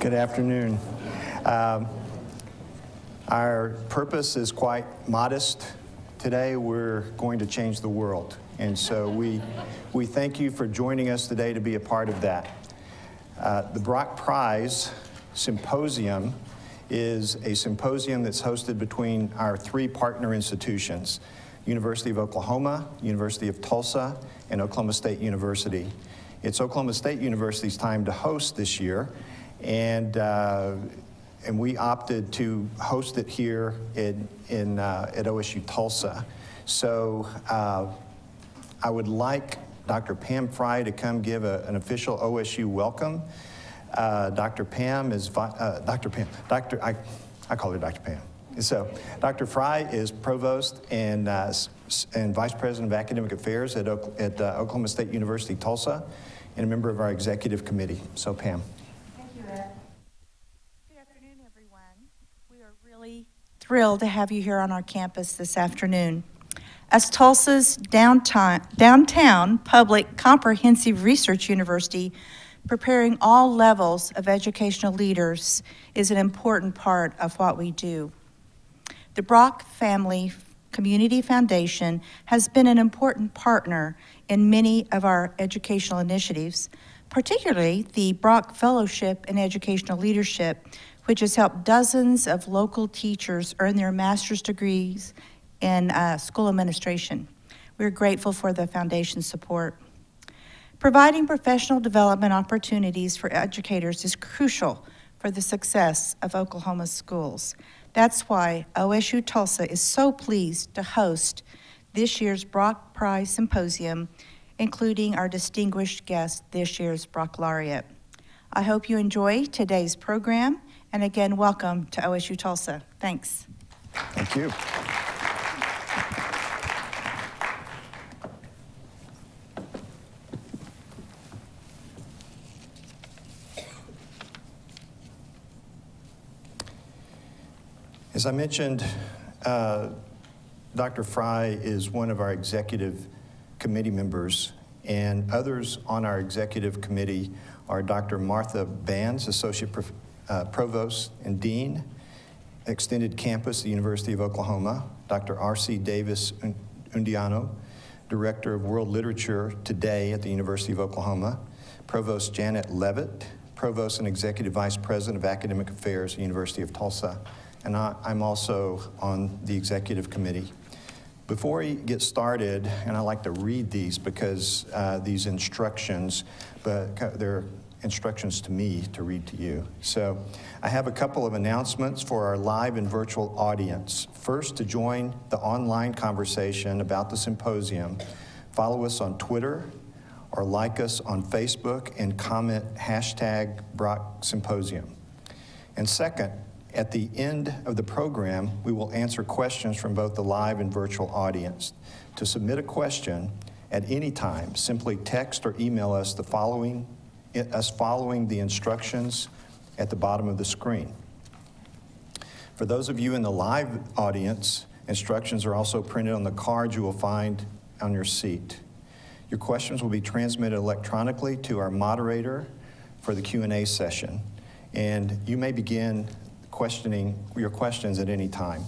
Good afternoon. Um, our purpose is quite modest. Today, we're going to change the world. And so we, we thank you for joining us today to be a part of that. Uh, the Brock Prize Symposium is a symposium that's hosted between our three partner institutions University of Oklahoma, University of Tulsa, and Oklahoma State University. It's Oklahoma State University's time to host this year, and, uh, and we opted to host it here in, in, uh, at OSU Tulsa. So uh, I would like Dr. Pam Fry to come give a, an official OSU welcome. Uh, Dr. Pam is, uh, Dr. Pam, Dr. I, I call her Dr. Pam. So Dr. Fry is provost and, and vice president of academic affairs at, at uh, Oklahoma State University Tulsa and a member of our executive committee. So Pam. Thank you, Ed. Good afternoon, everyone. We are really thrilled to have you here on our campus this afternoon. As Tulsa's downtown, downtown public comprehensive research university, preparing all levels of educational leaders is an important part of what we do. The Brock Family Community Foundation has been an important partner in many of our educational initiatives, particularly the Brock Fellowship in Educational Leadership, which has helped dozens of local teachers earn their master's degrees in uh, school administration. We're grateful for the foundation's support. Providing professional development opportunities for educators is crucial for the success of Oklahoma schools. That's why OSU Tulsa is so pleased to host this year's Brock Prize Symposium, including our distinguished guest, this year's Brock Laureate. I hope you enjoy today's program, and again, welcome to OSU Tulsa. Thanks. Thank you. As I mentioned, uh, Dr. Fry is one of our executive committee members, and others on our executive committee are Dr. Martha Banz, Associate Pro uh, Provost and Dean, Extended Campus, the University of Oklahoma, Dr. R.C. Davis Undiano, Director of World Literature today at the University of Oklahoma, Provost Janet Levit, Provost and Executive Vice President of Academic Affairs at University of Tulsa, and I, am also on the executive committee. Before we get started, and I like to read these because uh, these instructions, but they're instructions to me to read to you. So I have a couple of announcements for our live and virtual audience. First, to join the online conversation about the symposium, follow us on Twitter or like us on Facebook and comment hashtag Brock Symposium. And second, at the end of the program, we will answer questions from both the live and virtual audience. To submit a question at any time, simply text or email us the following, us following the instructions at the bottom of the screen. For those of you in the live audience, instructions are also printed on the card you will find on your seat. Your questions will be transmitted electronically to our moderator for the Q&A session, and you may begin questioning your questions at any time.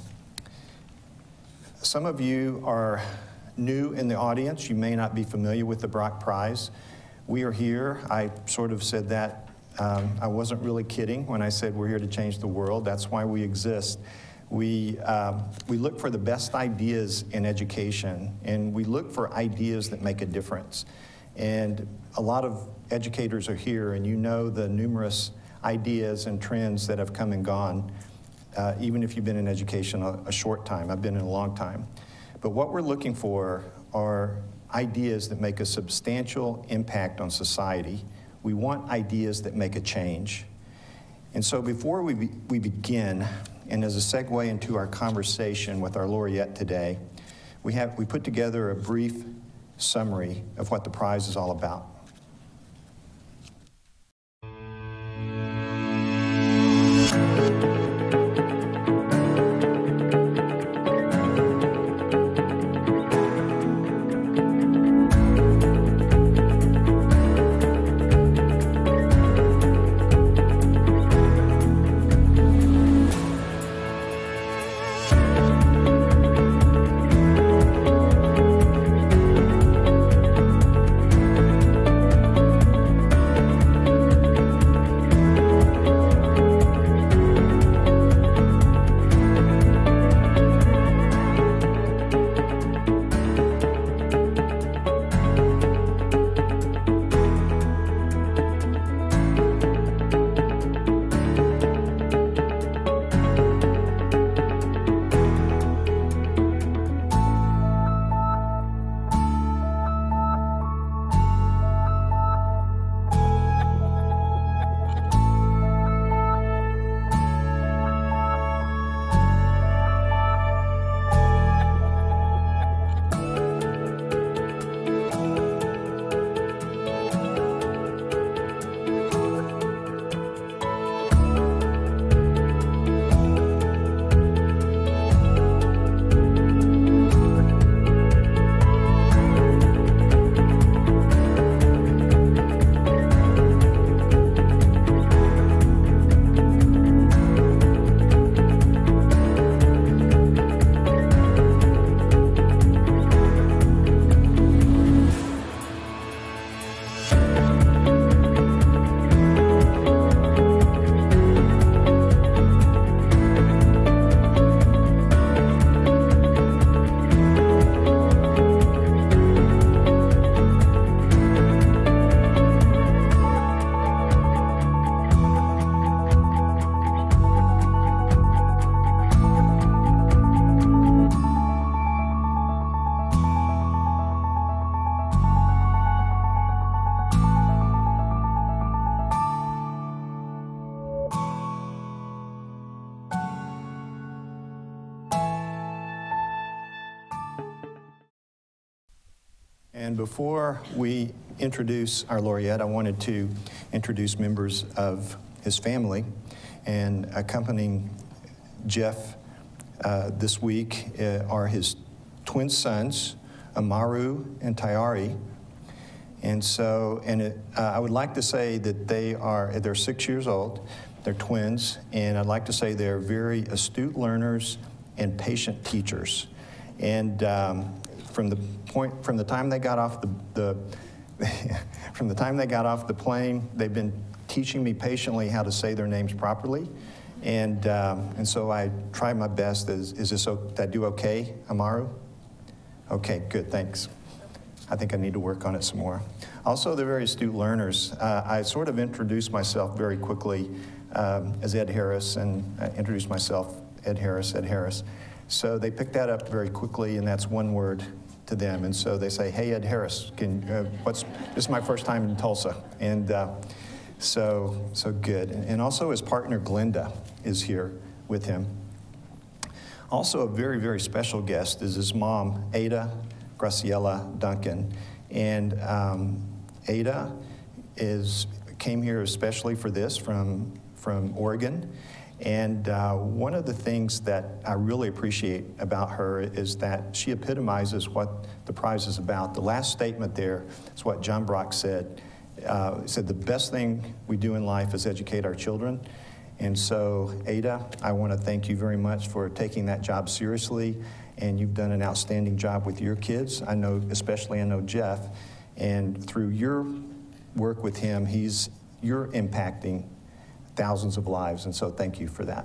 Some of you are new in the audience. You may not be familiar with the Brock Prize. We are here. I sort of said that. Um, I wasn't really kidding when I said we're here to change the world. That's why we exist. We, um, we look for the best ideas in education, and we look for ideas that make a difference. And a lot of educators are here, and you know the numerous ideas and trends that have come and gone, uh, even if you've been in education a, a short time. I've been in a long time. But what we're looking for are ideas that make a substantial impact on society. We want ideas that make a change. And so before we, be, we begin, and as a segue into our conversation with our laureate today, we, have, we put together a brief summary of what the prize is all about. Before we introduce our laureate, I wanted to introduce members of his family. And accompanying Jeff uh, this week uh, are his twin sons, Amaru and Tayari. And so, and it, uh, I would like to say that they are, they're six years old, they're twins, and I'd like to say they're very astute learners and patient teachers. And um, from the point, from the time they got off the, the from the time they got off the plane, they've been teaching me patiently how to say their names properly. And, um, and so I try my best. Is, is this, did I do okay, Amaru? Okay, good, thanks. I think I need to work on it some more. Also, they're very astute learners. Uh, I sort of introduced myself very quickly um, as Ed Harris and I introduced myself, Ed Harris, Ed Harris. So they picked that up very quickly, and that's one word to them. And so they say, "Hey, Ed Harris, can uh, what's this is my first time in Tulsa," and uh, so so good. And also his partner Glenda is here with him. Also, a very very special guest is his mom, Ada Graciela Duncan, and um, Ada is came here especially for this from from Oregon. And uh, one of the things that I really appreciate about her is that she epitomizes what the prize is about. The last statement there is what John Brock said. Uh, he said, The best thing we do in life is educate our children. And so, Ada, I want to thank you very much for taking that job seriously. And you've done an outstanding job with your kids. I know, especially, I know Jeff. And through your work with him, he's, you're impacting thousands of lives, and so thank you for that.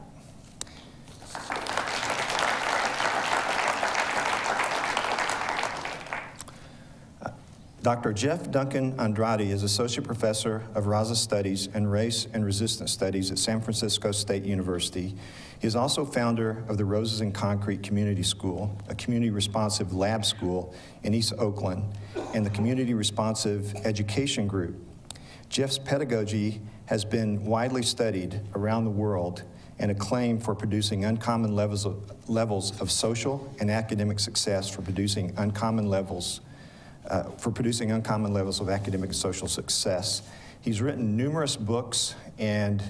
Dr. Jeff Duncan Andrade is Associate Professor of Raza Studies and Race and Resistance Studies at San Francisco State University. He is also founder of the Roses and Concrete Community School, a community responsive lab school in East Oakland, and the Community Responsive Education Group. Jeff's pedagogy has been widely studied around the world and acclaimed for producing uncommon levels of, levels of social and academic success for producing uncommon levels uh, for producing uncommon levels of academic and social success. He's written numerous books and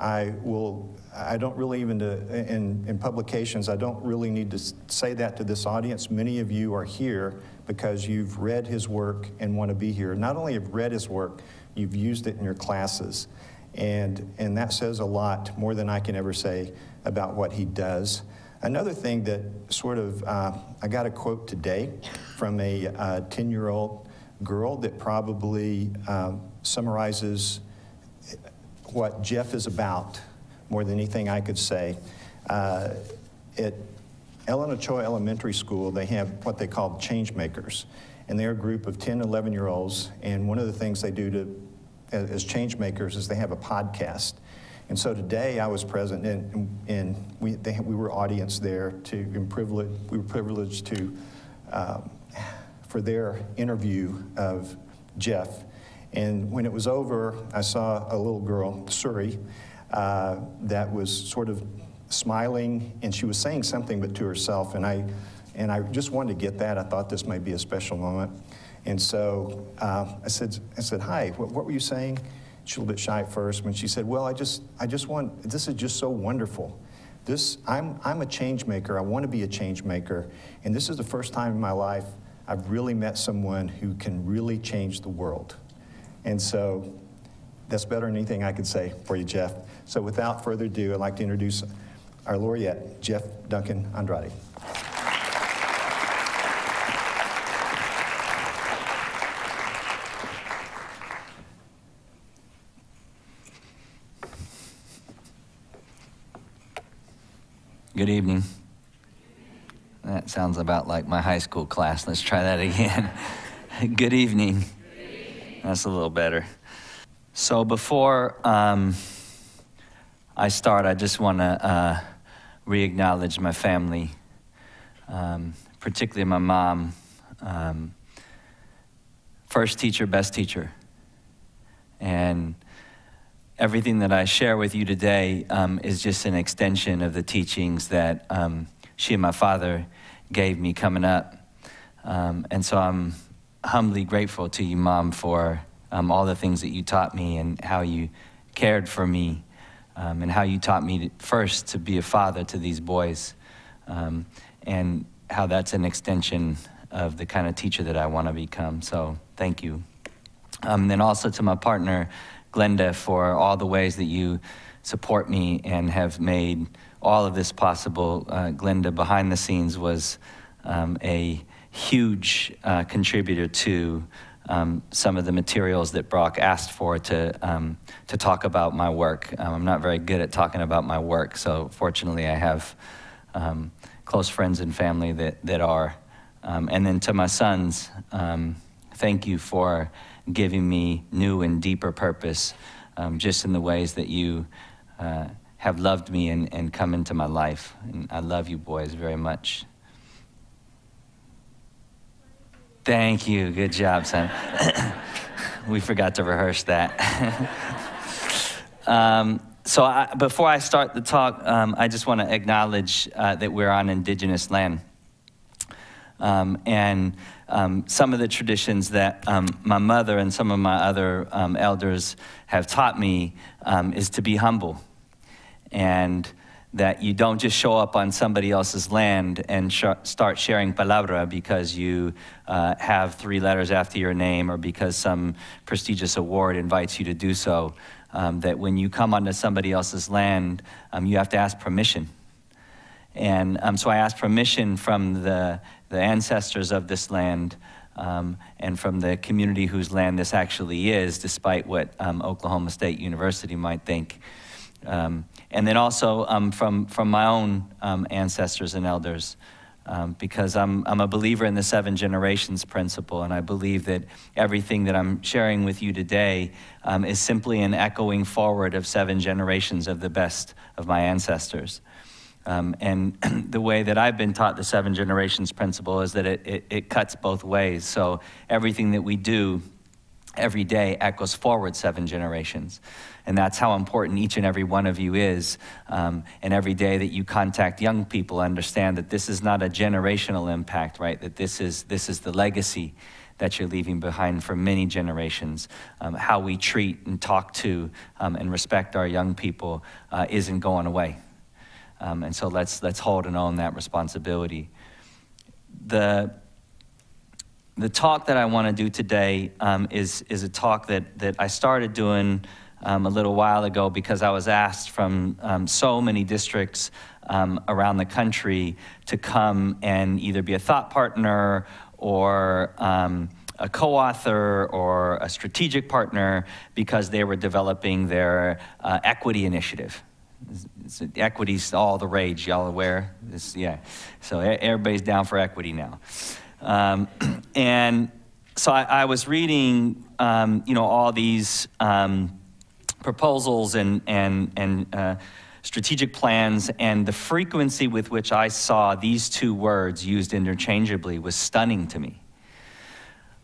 I will, I don't really even, to, in, in publications, I don't really need to say that to this audience. Many of you are here because you've read his work and want to be here. Not only have read his work, you've used it in your classes. And, and that says a lot, more than I can ever say, about what he does. Another thing that sort of, uh, I got a quote today from a 10 uh, year old girl that probably um, summarizes what Jeff is about more than anything I could say. Uh, at Ellen Ochoa Elementary School, they have what they call change makers. And they're a group of 10, 11 year olds. And one of the things they do to as change makers is they have a podcast. And so today I was present and, and we, they, we were audience there to, and privileged, we were privileged to, um, for their interview of Jeff. And when it was over, I saw a little girl, Suri, uh, that was sort of smiling and she was saying something but to herself. And I, and I just wanted to get that. I thought this might be a special moment. And so uh, I said, I said, hi, what, what were you saying? She's a little bit shy at first. When she said, well, I just, I just want, this is just so wonderful. This, I'm, I'm a change maker. I want to be a change maker. And this is the first time in my life I've really met someone who can really change the world. And so that's better than anything I could say for you, Jeff. So without further ado, I'd like to introduce our laureate, Jeff Duncan Andrade. Good evening. That sounds about like my high school class. Let's try that again. Good evening. That's a little better. So before um, I start, I just want to uh, re acknowledge my family, um, particularly my mom. Um, first teacher, best teacher. And everything that I share with you today um, is just an extension of the teachings that um, she and my father gave me coming up. Um, and so I'm humbly grateful to you, Mom, for um, all the things that you taught me and how you cared for me um, and how you taught me to, first to be a father to these boys um, and how that's an extension of the kind of teacher that I want to become. So thank you. Um, and then also to my partner, Glenda, for all the ways that you support me and have made all of this possible. Uh, Glenda, behind the scenes, was um, a huge uh, contributor to um, some of the materials that Brock asked for to, um, to talk about my work. Um, I'm not very good at talking about my work, so fortunately I have um, close friends and family that, that are. Um, and then to my sons, thank you for giving me new and deeper purpose just in the ways that you uh, have loved me and, and come into my life. And I love you boys very much. Thank you. Good job, son. we forgot to rehearse that. um, so, I, before I start the talk, um, I just want to acknowledge uh, that we're on indigenous land. Um, and um, some of the traditions that um, my mother and some of my other um, elders have taught me um, is to be humble and that you don't just show up on somebody else's land and sh start sharing palabra because you uh, have three letters after your name or because some prestigious award invites you to do so. Um, that when you come onto somebody else's land, um, you have to ask permission. And um, so I asked permission from the, the ancestors of this land um, and from the community whose land this actually is, despite what um, Oklahoma State University might think. Um, and then also um, from, from my own um, ancestors and elders, um, because I'm, I'm a believer in the seven generations principle, and I believe that everything that I'm sharing with you today is simply an echoing forward of seven generations of the best of my ancestors. Um, and the way that I've been taught the seven generations principle is that it, it, it cuts both ways. So everything that we do every day echoes forward seven generations. And that's how important each and every one of you is. Um, and every day that you contact young people, understand that this is not a generational impact, right? That this is, this is the legacy that you're leaving behind for many generations. Um, how we treat and talk to um, and respect our young people uh, isn't going away. Um, and so let's, let's hold and own that responsibility. The, the talk that I want to do today um, is, is a talk that, that I started doing um, a little while ago because I was asked from um, so many districts um, around the country to come and either be a thought partner or um, a co author or a strategic partner because they were developing their uh, equity initiative. It's, it's, equity's all the rage, y'all aware? Yeah. So everybody's down for equity now. Um, and so I, I was reading, um, you know, all these um, proposals and, and, and uh, strategic plans, and the frequency with which I saw these two words used interchangeably was stunning to me.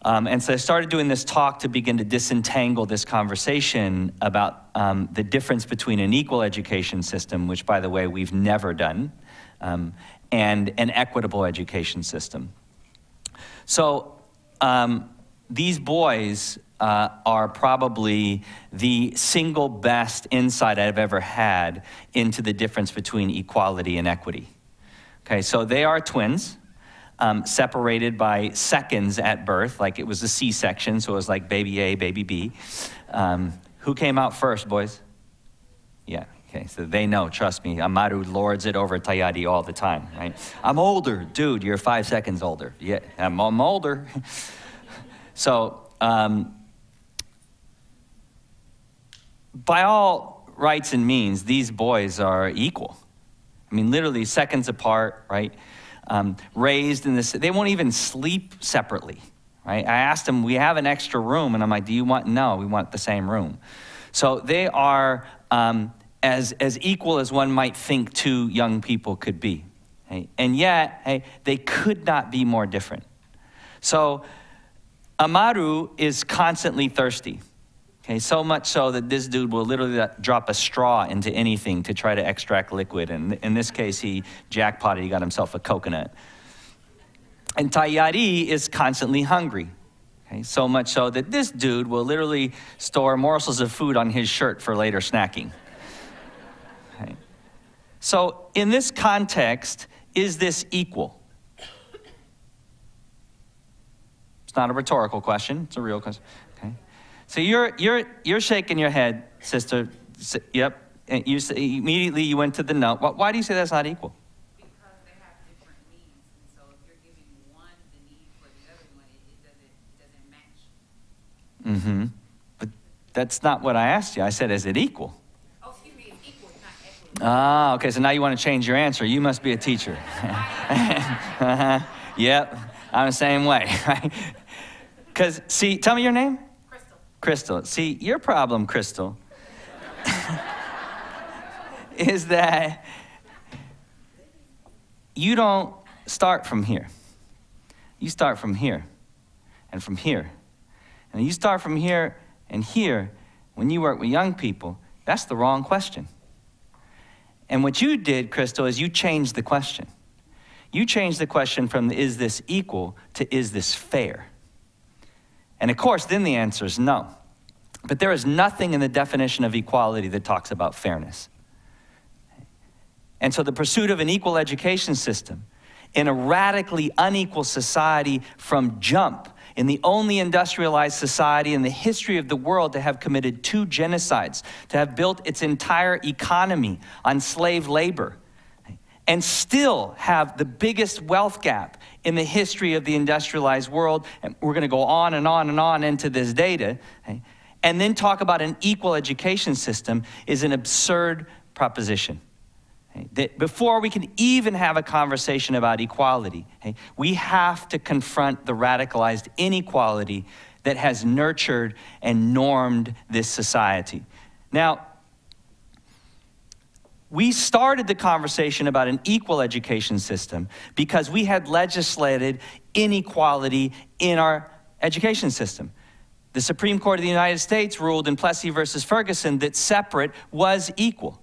Um, and so I started doing this talk to begin to disentangle this conversation about um, the difference between an equal education system, which, by the way, we've never done, um, and an equitable education system. So um, these boys uh, are probably the single best insight I've ever had into the difference between equality and equity. Okay, so they are twins, um, separated by seconds at birth, like it was a C section, so it was like baby A, baby B. Um, who came out first, boys? Yeah, okay, so they know, trust me. Amaru lords it over Tayari all the time, right? I'm older, dude, you're five seconds older. Yeah, I'm, I'm older. so, um, by all rights and means, these boys are equal. I mean, literally seconds apart, right? Um, raised in this, they won't even sleep separately, right? I asked them, we have an extra room, and I'm like, do you want, no, we want the same room. So they are um, as, as equal as one might think two young people could be. Okay? And yet, hey, they could not be more different. So Amaru is constantly thirsty. Okay, so much so that this dude will literally uh, drop a straw into anything to try to extract liquid. And in this case, he jackpotted, he got himself a coconut. And Tayari is constantly hungry. Okay, so much so that this dude will literally store morsels of food on his shirt for later snacking. Okay. So, in this context, is this equal? It's not a rhetorical question, it's a real question. So you're, you're, you're shaking your head, sister. Yep. And you say, immediately you went to the no. Why, do you say that's not equal? Because they have different needs. And so if you're giving one the need for the other one, it, it doesn't, doesn't match. Mm-hmm. But that's not what I asked you. I said, is it equal? Oh, excuse me, it's equal, it's not equitable. Ah, okay, so now you want to change your answer. You must be a teacher. uh-huh. Yep, I'm the same way, right? Because, see, tell me your name? Crystal. See, your problem, Crystal, is that you don't start from here. You start from here and from here. And you start from here and here when you work with young people. That's the wrong question. And what you did, Crystal, is you changed the question. You changed the question from is this equal to is this fair? And of course, then the answer is no. But there is nothing in the definition of equality that talks about fairness. And so the pursuit of an equal education system in a radically unequal society from jump, in the only industrialized society in the history of the world to have committed two genocides, to have built its entire economy on slave labor, and still have the biggest wealth gap in the history of the industrialized world. And we're going to go on and on and on into this data. And then talk about an equal education system is an absurd proposition. That before we can even have a conversation about equality, we have to confront the radicalized inequality that has nurtured and normed this society. Now, we started the conversation about an equal education system because we had legislated inequality in our education system. The Supreme Court of the United States ruled in Plessy versus Ferguson that separate was equal.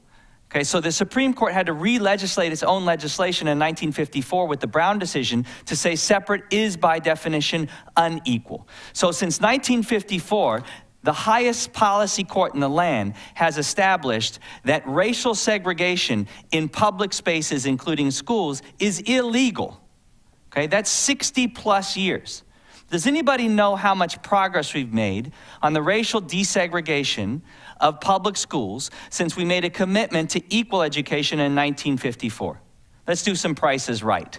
Okay, so the Supreme Court had to re legislate its own legislation in 1954 with the Brown decision to say separate is by definition unequal. So since 1954, the highest policy court in the land has established that racial segregation in public spaces, including schools, is illegal. Okay, that's 60 plus years. Does anybody know how much progress we've made on the racial desegregation of public schools since we made a commitment to equal education in 1954? Let's do some prices right.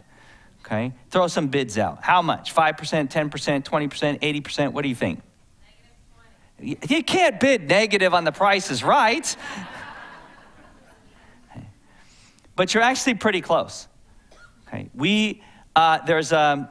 Okay? Throw some bids out. How much? 5%, 10%, 20%, 80%? What do you think? You can't bid negative on the prices right. but you're actually pretty close. Okay? We, uh, there's a,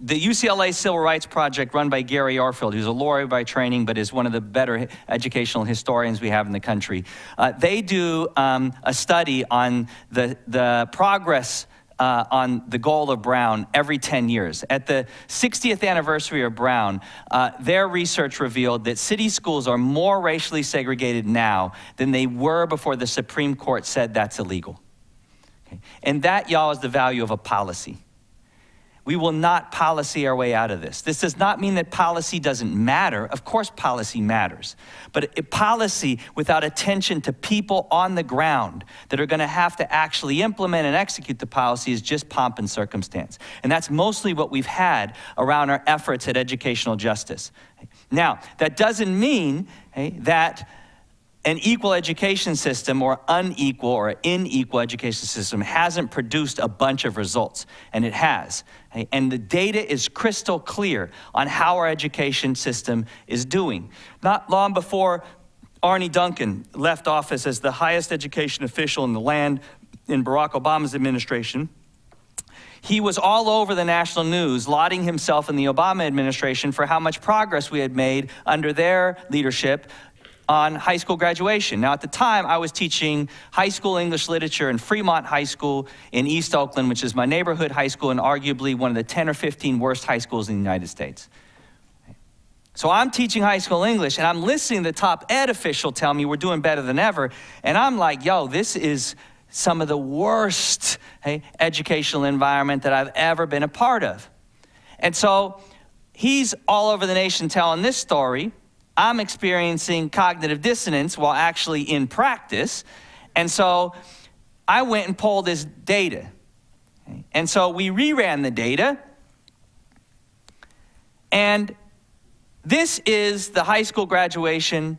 the UCLA Civil Rights Project run by Gary Orfield, who's a lawyer by training, but is one of the better educational historians we have in the country. Uh, they do um, a study on the, the progress uh, on the goal of Brown every 10 years. At the 60th anniversary of Brown, uh, their research revealed that city schools are more racially segregated now than they were before the Supreme Court said that's illegal. Okay? And that, y'all, is the value of a policy. We will not policy our way out of this. This does not mean that policy doesn't matter. Of course, policy matters. But policy without attention to people on the ground that are going to have to actually implement and execute the policy is just pomp and circumstance. And that's mostly what we've had around our efforts at educational justice. Now, that doesn't mean hey, that an equal education system or unequal or unequal education system hasn't produced a bunch of results, and it has. And the data is crystal clear on how our education system is doing. Not long before Arne Duncan left office as the highest education official in the land in Barack Obama's administration, he was all over the national news, lauding himself and the Obama administration for how much progress we had made under their leadership on high school graduation. Now, at the time, I was teaching high school English literature in Fremont High School in East Oakland, which is my neighborhood high school and arguably one of the 10 or 15 worst high schools in the United States. So I'm teaching high school English and I'm listening to the top ed official tell me we're doing better than ever. And I'm like, yo, this is some of the worst hey, educational environment that I've ever been a part of. And so he's all over the nation telling this story. I'm experiencing cognitive dissonance while actually in practice. And so I went and pulled this data. And so we reran the data. And this is the high school graduation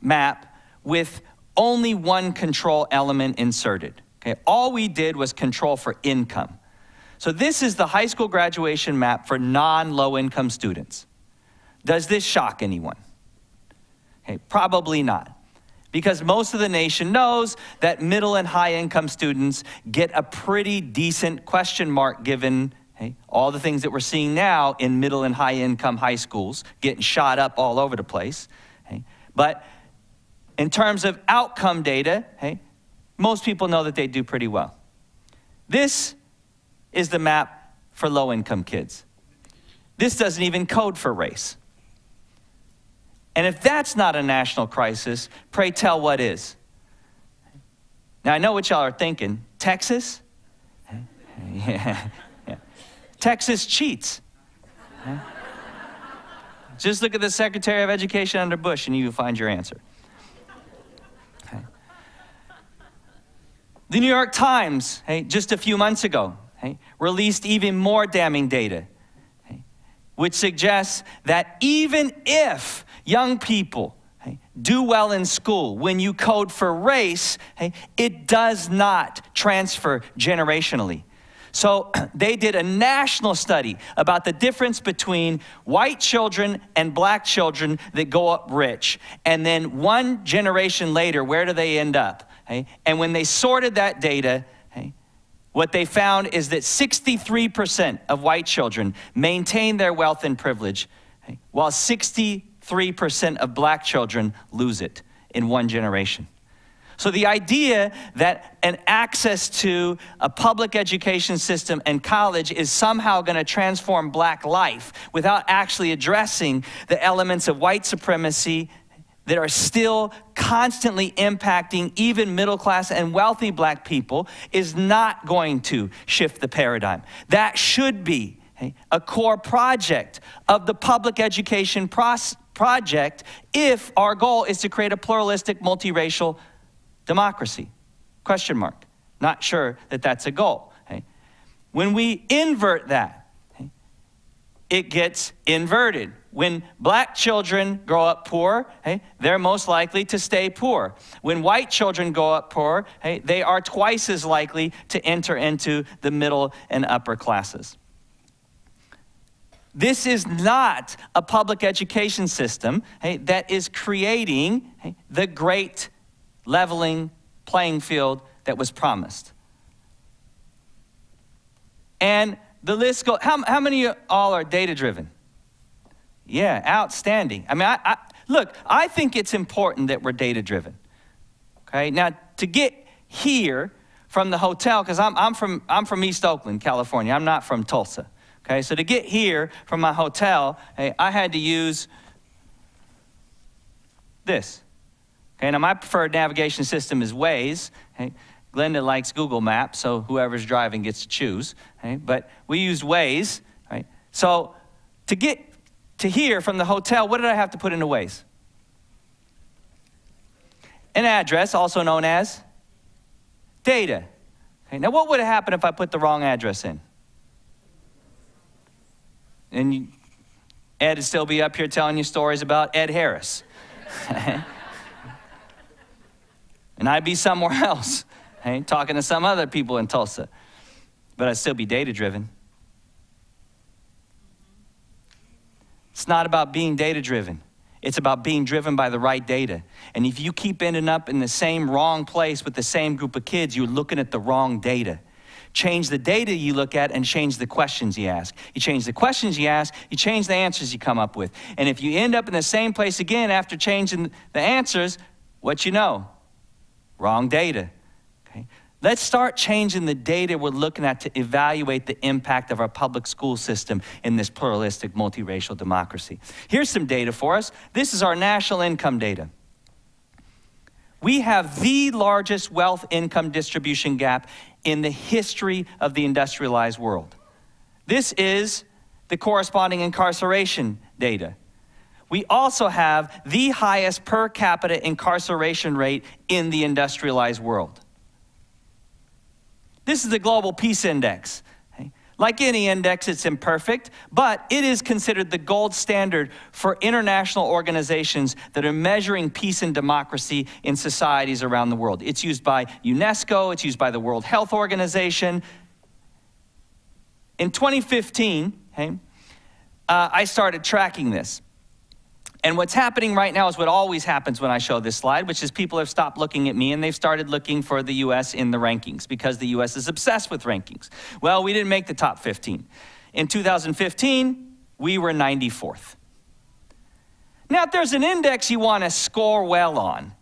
map with only one control element inserted. Okay, all we did was control for income. So this is the high school graduation map for non-low income students. Does this shock anyone? Okay, probably not. Because most of the nation knows that middle and high income students get a pretty decent question mark given all the things that we're seeing now in middle and high income high schools getting shot up all over the place. But in terms of outcome data, most people know that they do pretty well. This is the map for low income kids. This doesn't even code for race. And if that's not a national crisis, pray tell what is. Now, I know what y'all are thinking Texas? Yeah. Texas cheats. Just look at the Secretary of Education under Bush and you will find your answer. The New York Times, hey, just a few months ago, hey, released even more damning data, hey, which suggests that even if young people, hey, do well in school. When you code for race, hey, it does not transfer generationally. So they did a national study about the difference between white children and black children that go up rich. And then one generation later, where do they end up? Hey, and when they sorted that data, what they found is that 63% of white children maintain their wealth and privilege, while 60 3% of black children lose it in one generation. So the idea that an access to a public education system and college is somehow going to transform black life without actually addressing the elements of white supremacy that are still constantly impacting even middle class and wealthy black people is not going to shift the paradigm. That should be a core project of the public education process project if our goal is to create a pluralistic, multiracial democracy. Question mark. Not sure that that's a goal. Okay? When we invert that, okay, it gets inverted when black children grow up poor, hey, they're most likely to stay poor. When white children grow up poor, hey, they are twice as likely to enter into the middle and upper classes. This is not a public education system hey, that is creating hey, the great leveling playing field that was promised. And the list goes, how, how many of all are data driven? Yeah, outstanding. I mean, I, I, look, I think it's important that we're data driven. Okay, now to get here from the hotel, because I'm, I'm, from, I'm from East Oakland, California, I'm not from Tulsa. Okay, so to get here from my hotel, hey, I had to use this. Okay, now my preferred navigation system is Waze. Okay, Glenda likes Google Maps, so whoever's driving gets to choose. Okay, but we used Waze. Right? So to get to here from the hotel, what did I have to put into Waze? An address, also known as data. Okay, now, what would have happened if I put the wrong address in? And Ed would still be up here telling you stories about Ed Harris. and I'd be somewhere else, okay, talking to some other people in Tulsa. But I'd still be data driven. It's not about being data driven. It's about being driven by the right data. And if you keep ending up in the same wrong place with the same group of kids, you're looking at the wrong data. Change the data you look at and change the questions you ask. You change the questions you ask, you change the answers you come up with. And if you end up in the same place again after changing the answers, what you know? Wrong data. Okay? Let's start changing the data we're looking at to evaluate the impact of our public school system in this pluralistic, multiracial democracy. Here's some data for us. This is our national income data. We have the largest wealth income distribution gap in the history of the industrialized world. This is the corresponding incarceration data. We also have the highest per capita incarceration rate in the industrialized world. This is the Global Peace Index. Like any index, it's imperfect, but it is considered the gold standard for international organizations that are measuring peace and democracy in societies around the world. It's used by UNESCO, it's used by the World Health Organization. In 2015, okay, uh, I started tracking this. And what's happening right now is what always happens when I show this slide, which is people have stopped looking at me and they've started looking for the US in the rankings because the US is obsessed with rankings. Well, we didn't make the top 15. In 2015, we were 94th. Now, if there's an index you want to score well on,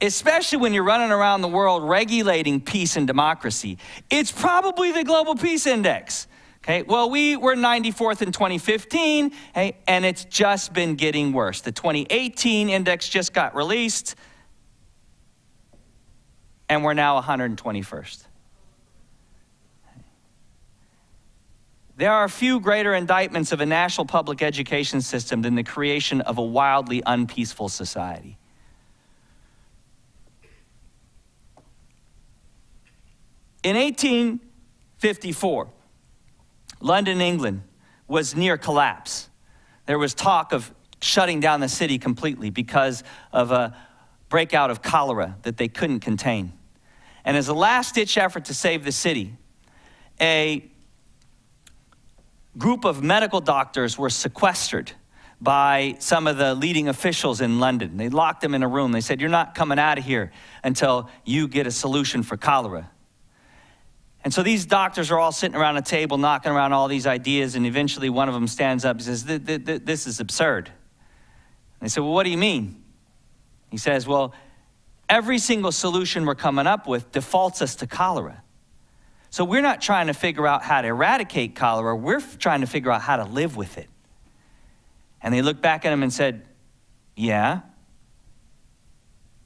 especially when you're running around the world regulating peace and democracy, it's probably the Global Peace Index. Okay, well, we were 94th in 2015, okay, and it's just been getting worse. The 2018 index just got released, and we're now 121st. There are few greater indictments of a national public education system than the creation of a wildly unpeaceful society. In 1854, London, England was near collapse. There was talk of shutting down the city completely because of a breakout of cholera that they couldn't contain. And as a last ditch effort to save the city, a group of medical doctors were sequestered by some of the leading officials in London. They locked them in a room. They said, You're not coming out of here until you get a solution for cholera. And so these doctors are all sitting around a table, knocking around all these ideas, and eventually one of them stands up and says, This is absurd. And they say, Well, what do you mean? He says, Well, every single solution we're coming up with defaults us to cholera. So we're not trying to figure out how to eradicate cholera, we're trying to figure out how to live with it. And they looked back at him and said, Yeah. And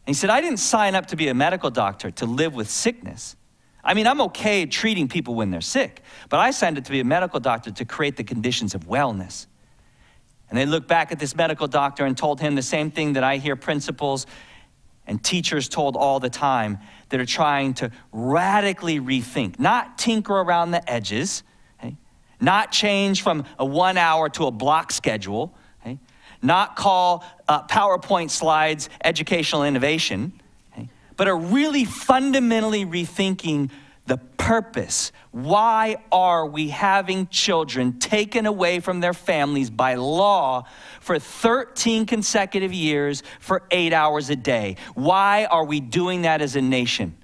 he said, I didn't sign up to be a medical doctor to live with sickness. I mean, I'm okay treating people when they're sick, but I signed up to be a medical doctor to create the conditions of wellness. And they looked back at this medical doctor and told him the same thing that I hear principals and teachers told all the time that are trying to radically rethink, not tinker around the edges, okay? not change from a one hour to a block schedule, okay? not call uh, PowerPoint slides educational innovation but are really fundamentally rethinking the purpose. Why are we having children taken away from their families by law for 13 consecutive years for eight hours a day? Why are we doing that as a nation?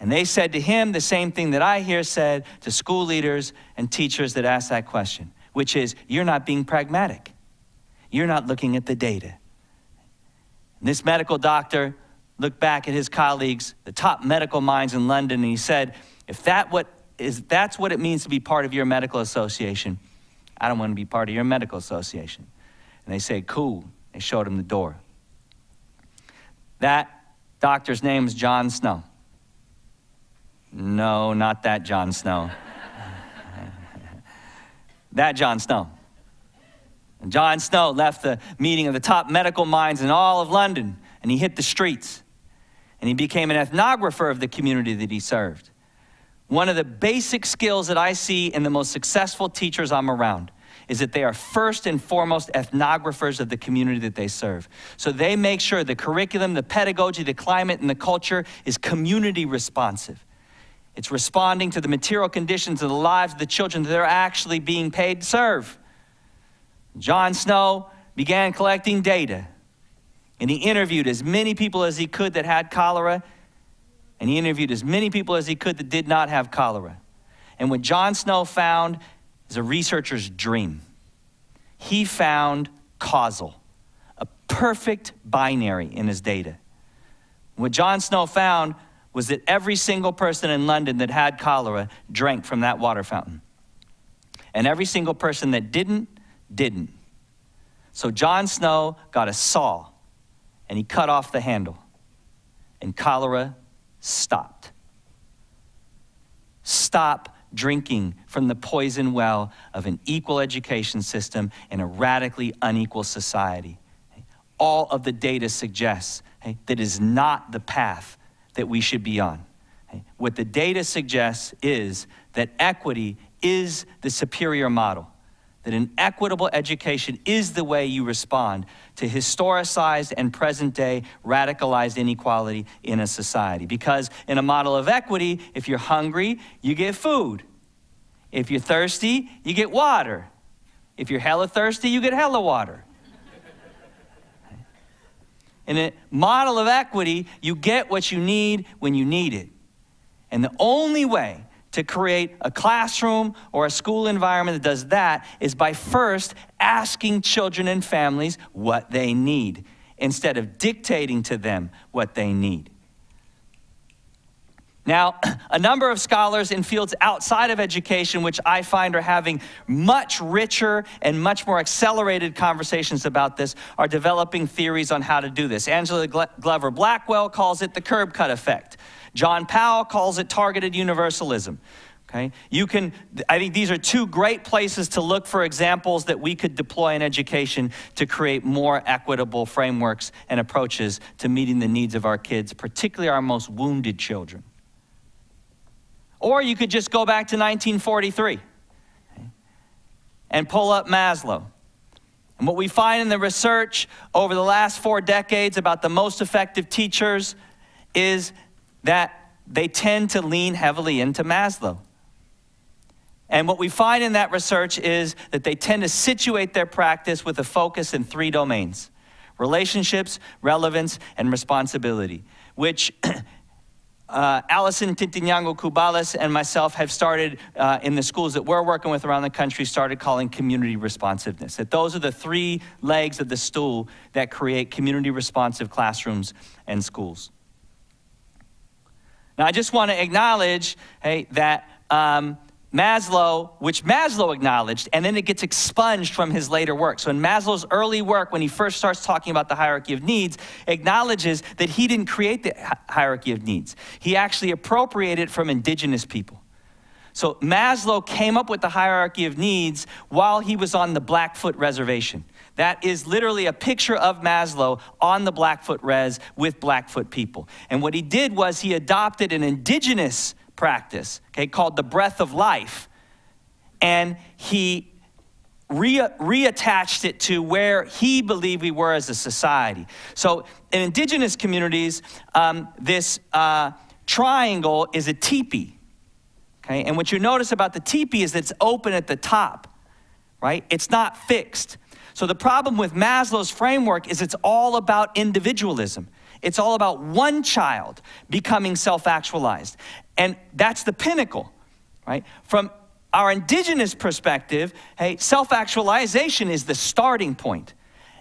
And they said to him the same thing that I hear said to school leaders and teachers that ask that question, which is, You're not being pragmatic. You're not looking at the data. And this medical doctor looked back at his colleagues, the top medical minds in London, and he said, if that what is, that's what it means to be part of your medical association, I don't want to be part of your medical association. And they say, cool. They showed him the door. That doctor's name is John Snow. No, not that John Snow. that John Snow. And John Snow left the meeting of the top medical minds in all of London and he hit the streets. And he became an ethnographer of the community that he served. One of the basic skills that I see in the most successful teachers I'm around is that they are first and foremost ethnographers of the community that they serve. So they make sure the curriculum, the pedagogy, the climate, and the culture is community responsive. It's responding to the material conditions of the lives of the children that they're actually being paid to serve. John Snow began collecting data, and he interviewed as many people as he could that had cholera, and he interviewed as many people as he could that did not have cholera. And what John Snow found is a researcher's dream. He found causal, a perfect binary in his data. What John Snow found was that every single person in London that had cholera drank from that water fountain. And every single person that didn't didn't. So John Snow got a saw and he cut off the handle, and cholera stopped. Stop drinking from the poison well of an equal education system in a radically unequal society. All of the data suggests hey, that is not the path that we should be on. What the data suggests is that equity is the superior model, that an equitable education is the way you respond to historicized and present day radicalized inequality in a society. Because in a model of equity, if you're hungry, you get food. If you're thirsty, you get water. If you're hella thirsty, you get hella water. In a model of equity, you get what you need when you need it. And the only way to create a classroom or a school environment that does that is by first asking children and families what they need instead of dictating to them what they need. Now, a number of scholars in fields outside of education, which I find are having much richer and much more accelerated conversations about this, are developing theories on how to do this. Angela Glover Blackwell calls it the curb cut effect. John Powell calls it targeted universalism. Okay? You can, I think these are two great places to look for examples that we could deploy in education to create more equitable frameworks and approaches to meeting the needs of our kids, particularly our most wounded children. Or you could just go back to 1943 and pull up Maslow. And what we find in the research over the last four decades about the most effective teachers is that they tend to lean heavily into Maslow. And what we find in that research is that they tend to situate their practice with a focus in three domains relationships, relevance, and responsibility, which uh, Allison Tintiangco-Cubales and myself have started uh, in the schools that we're working with around the country, started calling community responsiveness. That those are the three legs of the stool that create community responsive classrooms and schools. Now, I just want to acknowledge hey, that um, Maslow, which Maslow acknowledged, and then it gets expunged from his later work. So in Maslow's early work, when he first starts talking about the hierarchy of needs, acknowledges that he didn't create the hierarchy of needs. He actually appropriated it from indigenous people. So Maslow came up with the hierarchy of needs while he was on the Blackfoot Reservation. That is literally a picture of Maslow on the Blackfoot Res with Blackfoot people. And what he did was he adopted an indigenous practice, okay, called the breath of life. And he re- reattached it to where he believed we were as a society. So in indigenous communities, um, this uh, triangle is a teepee. Okay, and what you notice about the teepee is that it's open at the top, right? It's not fixed. So the problem with Maslow's framework is it's all about individualism. It's all about one child becoming self actualized. And that's the pinnacle, right? From our indigenous perspective, hey, self actualization is the starting point.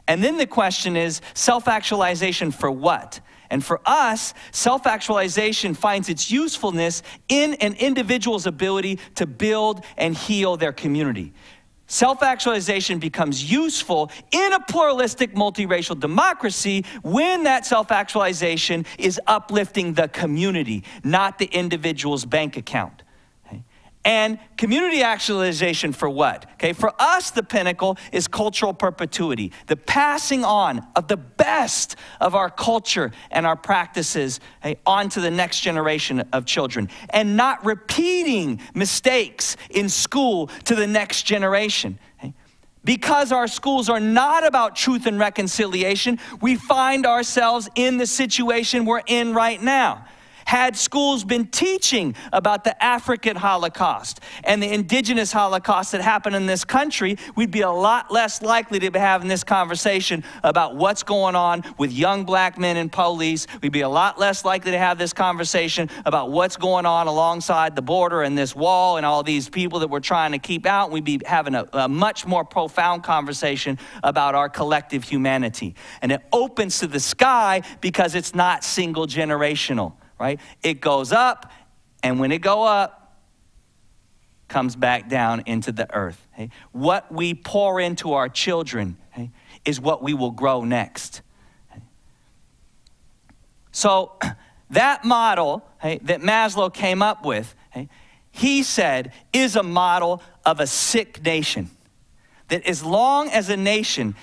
And then the question is self actualization for what? And for us, self actualization finds its usefulness in an individual's ability to build and heal their community. Self actualization becomes useful in a pluralistic multiracial democracy when that self actualization is uplifting the community, not the individual's bank account. And community actualization for what? Okay, for us, the pinnacle is cultural perpetuity, the passing on of the best of our culture and our practices okay, on to the next generation of children, and not repeating mistakes in school to the next generation. Because our schools are not about truth and reconciliation, we find ourselves in the situation we're in right now. Had schools been teaching about the African Holocaust and the indigenous Holocaust that happened in this country, we'd be a lot less likely to be having this conversation about what's going on with young black men in police. We'd be a lot less likely to have this conversation about what's going on alongside the border and this wall and all these people that we're trying to keep out. We'd be having a, a much more profound conversation about our collective humanity. And it opens to the sky because it's not single generational right? It goes up, and when it go up, comes back down into the earth. Okay? What we pour into our children okay, is what we will grow next. Okay? So that model that Maslow came up with, he said, is a model of a sick nation. That as long as a nation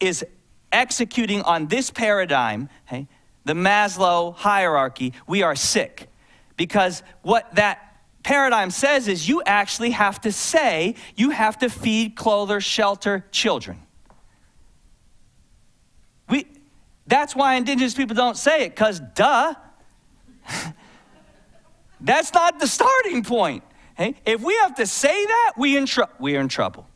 is executing on this paradigm, the Maslow hierarchy, we are sick. Because what that paradigm says is you actually have to say, you have to feed, clothe, shelter children. We, that's why indigenous people don't say it, because duh. that's not the starting point. Hey? If we have to say that, we in tr- we're in trouble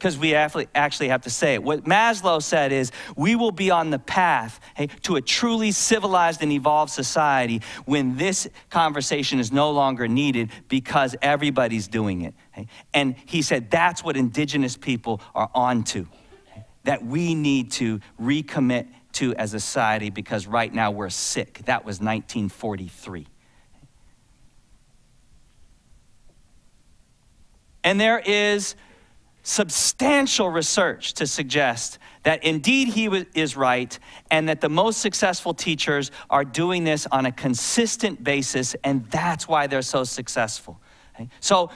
because we actually have to say it. What Maslow said is we will be on the path hey, to a truly civilized and evolved society when this conversation is no longer needed because everybody's doing it. Hey? And he said that's what indigenous people are onto, hey? that we need to recommit to as a society because right now we're sick. That was 1943. And there is substantial research to suggest that indeed he is right and that the most successful teachers are doing this on a consistent basis, and that's why they're so successful. So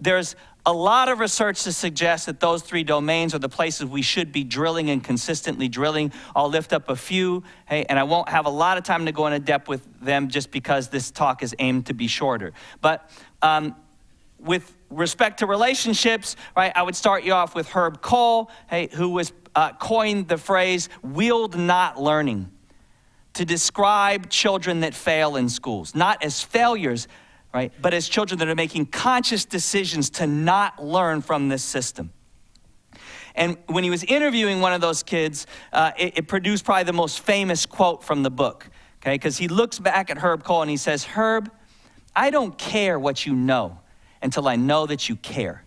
there's a lot of research to suggest that those three domains are the places we should be drilling and consistently drilling. I'll lift up a few, hey, and I won't have a lot of time to go into depth with them just because this talk is aimed to be shorter. But um, with respect to relationships, right, I would start you off with Herb Kohl, hey, who was uh, coined the phrase "willed not learning" to describe children that fail in schools, not as failures, right, but as children that are making conscious decisions to not learn from this system. And when he was interviewing one of those kids, uh, it, it produced probably the most famous quote from the book, okay? Because he looks back at Herb Kohl and he says, Herb, I don't care what you know until I know that you care.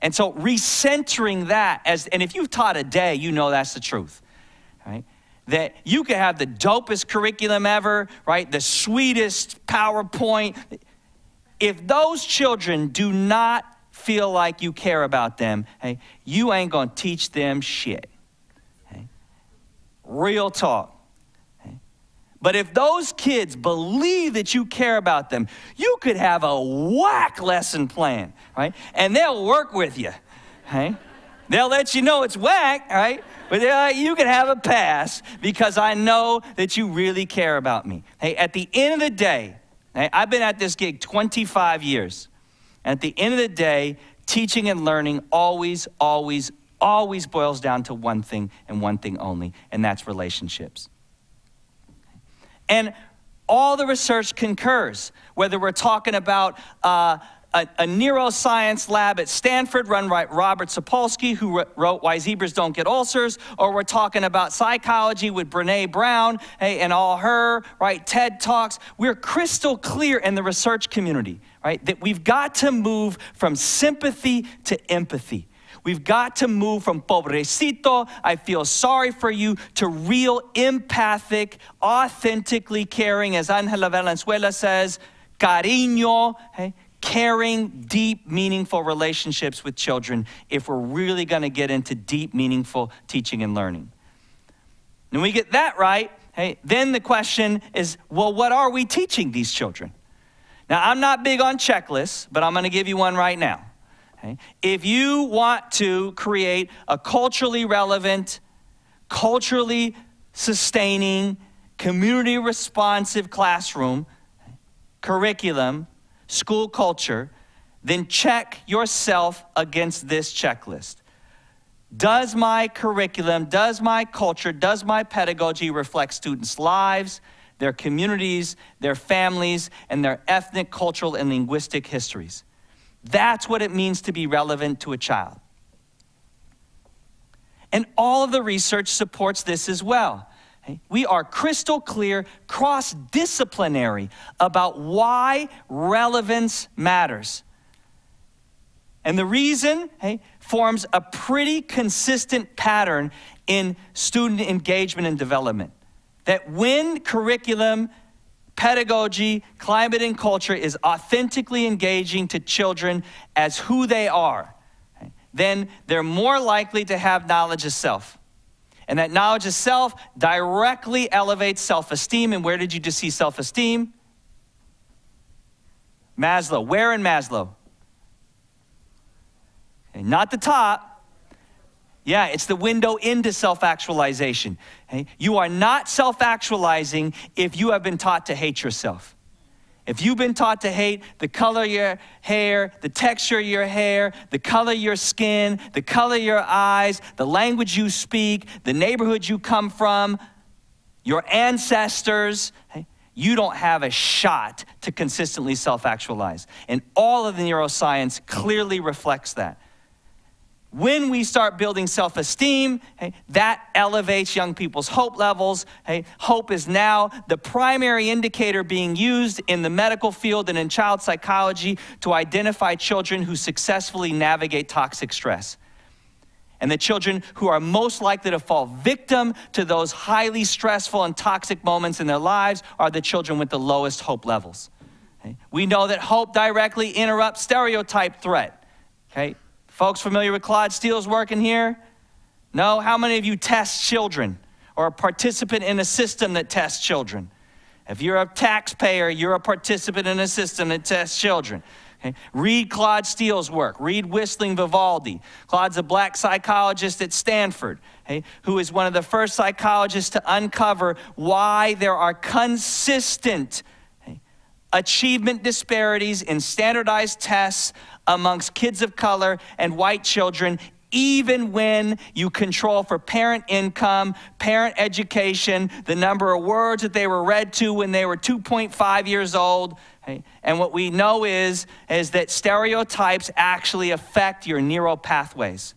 And so recentering that as, and if you've taught a day, you know that's the truth, right? That you could have the dopest curriculum ever, right? The sweetest PowerPoint. If those children do not feel like you care about them, hey, you ain't gonna teach them shit. Real talk. But if those kids believe that you care about them, you could have a whack lesson plan, right? And they'll work with you, right? They'll let you know it's whack, right? But like, you can have a pass because I know that you really care about me. Hey, at the end of the day, hey, I've been at this gig 25 years. And at the end of the day, teaching and learning always, always, always boils down to one thing and one thing only, and that's relationships. And all the research concurs, whether we're talking about uh, a, a, neuroscience lab at Stanford run by Robert Sapolsky, who wrote Why Zebras Don't Get Ulcers, or we're talking about psychology with Brene Brown hey, and all her, right, TED Talks. We're crystal clear in the research community, right, that we've got to move from sympathy to empathy. We've got to move from pobrecito, I feel sorry for you, to real empathic, authentically caring, as Angela Valenzuela says, cariño, okay? caring, deep, meaningful relationships with children if we're really going to get into deep, meaningful teaching and learning. And we get that right, hey, then the question is well, what are we teaching these children? Now, I'm not big on checklists, but I'm going to give you one right now. Okay? If you want to create a culturally relevant, culturally sustaining, community responsive classroom, curriculum, school culture, then check yourself against this checklist. Does my curriculum, does my culture, does my pedagogy reflect students' lives, their communities, their families, and their ethnic, cultural, and linguistic histories? That's what it means to be relevant to a child. And all of the research supports this as well. We are crystal clear, cross disciplinary about why relevance matters. And the reason hey, forms a pretty consistent pattern in student engagement and development. That when curriculum pedagogy, climate, and culture is authentically engaging to children as who they are, then they're more likely to have knowledge of self. And that knowledge of self directly elevates self esteem. And where did you just see self esteem? Maslow. Where in Maslow? Okay, not the top. Yeah, it's the window into self actualization. You are not self actualizing if you have been taught to hate yourself. If you've been taught to hate the color of your hair, the texture of your hair, the color of your skin, the color of your eyes, the language you speak, the neighborhood you come from, your ancestors, you don't have a shot to consistently self actualize. And all of the neuroscience clearly reflects that. When we start building self esteem, hey, that elevates young people's hope levels. Hey, hope is now the primary indicator being used in the medical field and in child psychology to identify children who successfully navigate toxic stress. And the children who are most likely to fall victim to those highly stressful and toxic moments in their lives are the children with the lowest hope levels. Okay? We know that hope directly interrupts stereotype threat. Okay? Folks familiar with Claude Steele's work in here? No? How many of you test children or a participant in a system that tests children? If you're a taxpayer, you're a participant in a system that tests children. Okay? Read Claude Steele's work. Read Whistling Vivaldi. Claude's a black psychologist at Stanford okay, who is one of the first psychologists to uncover why there are consistent achievement disparities in standardized tests amongst kids of color and white children, even when you control for parent income, parent education, the number of words that they were read to when they were 2.5 years old. And what we know is, is that stereotypes actually affect your neural pathways.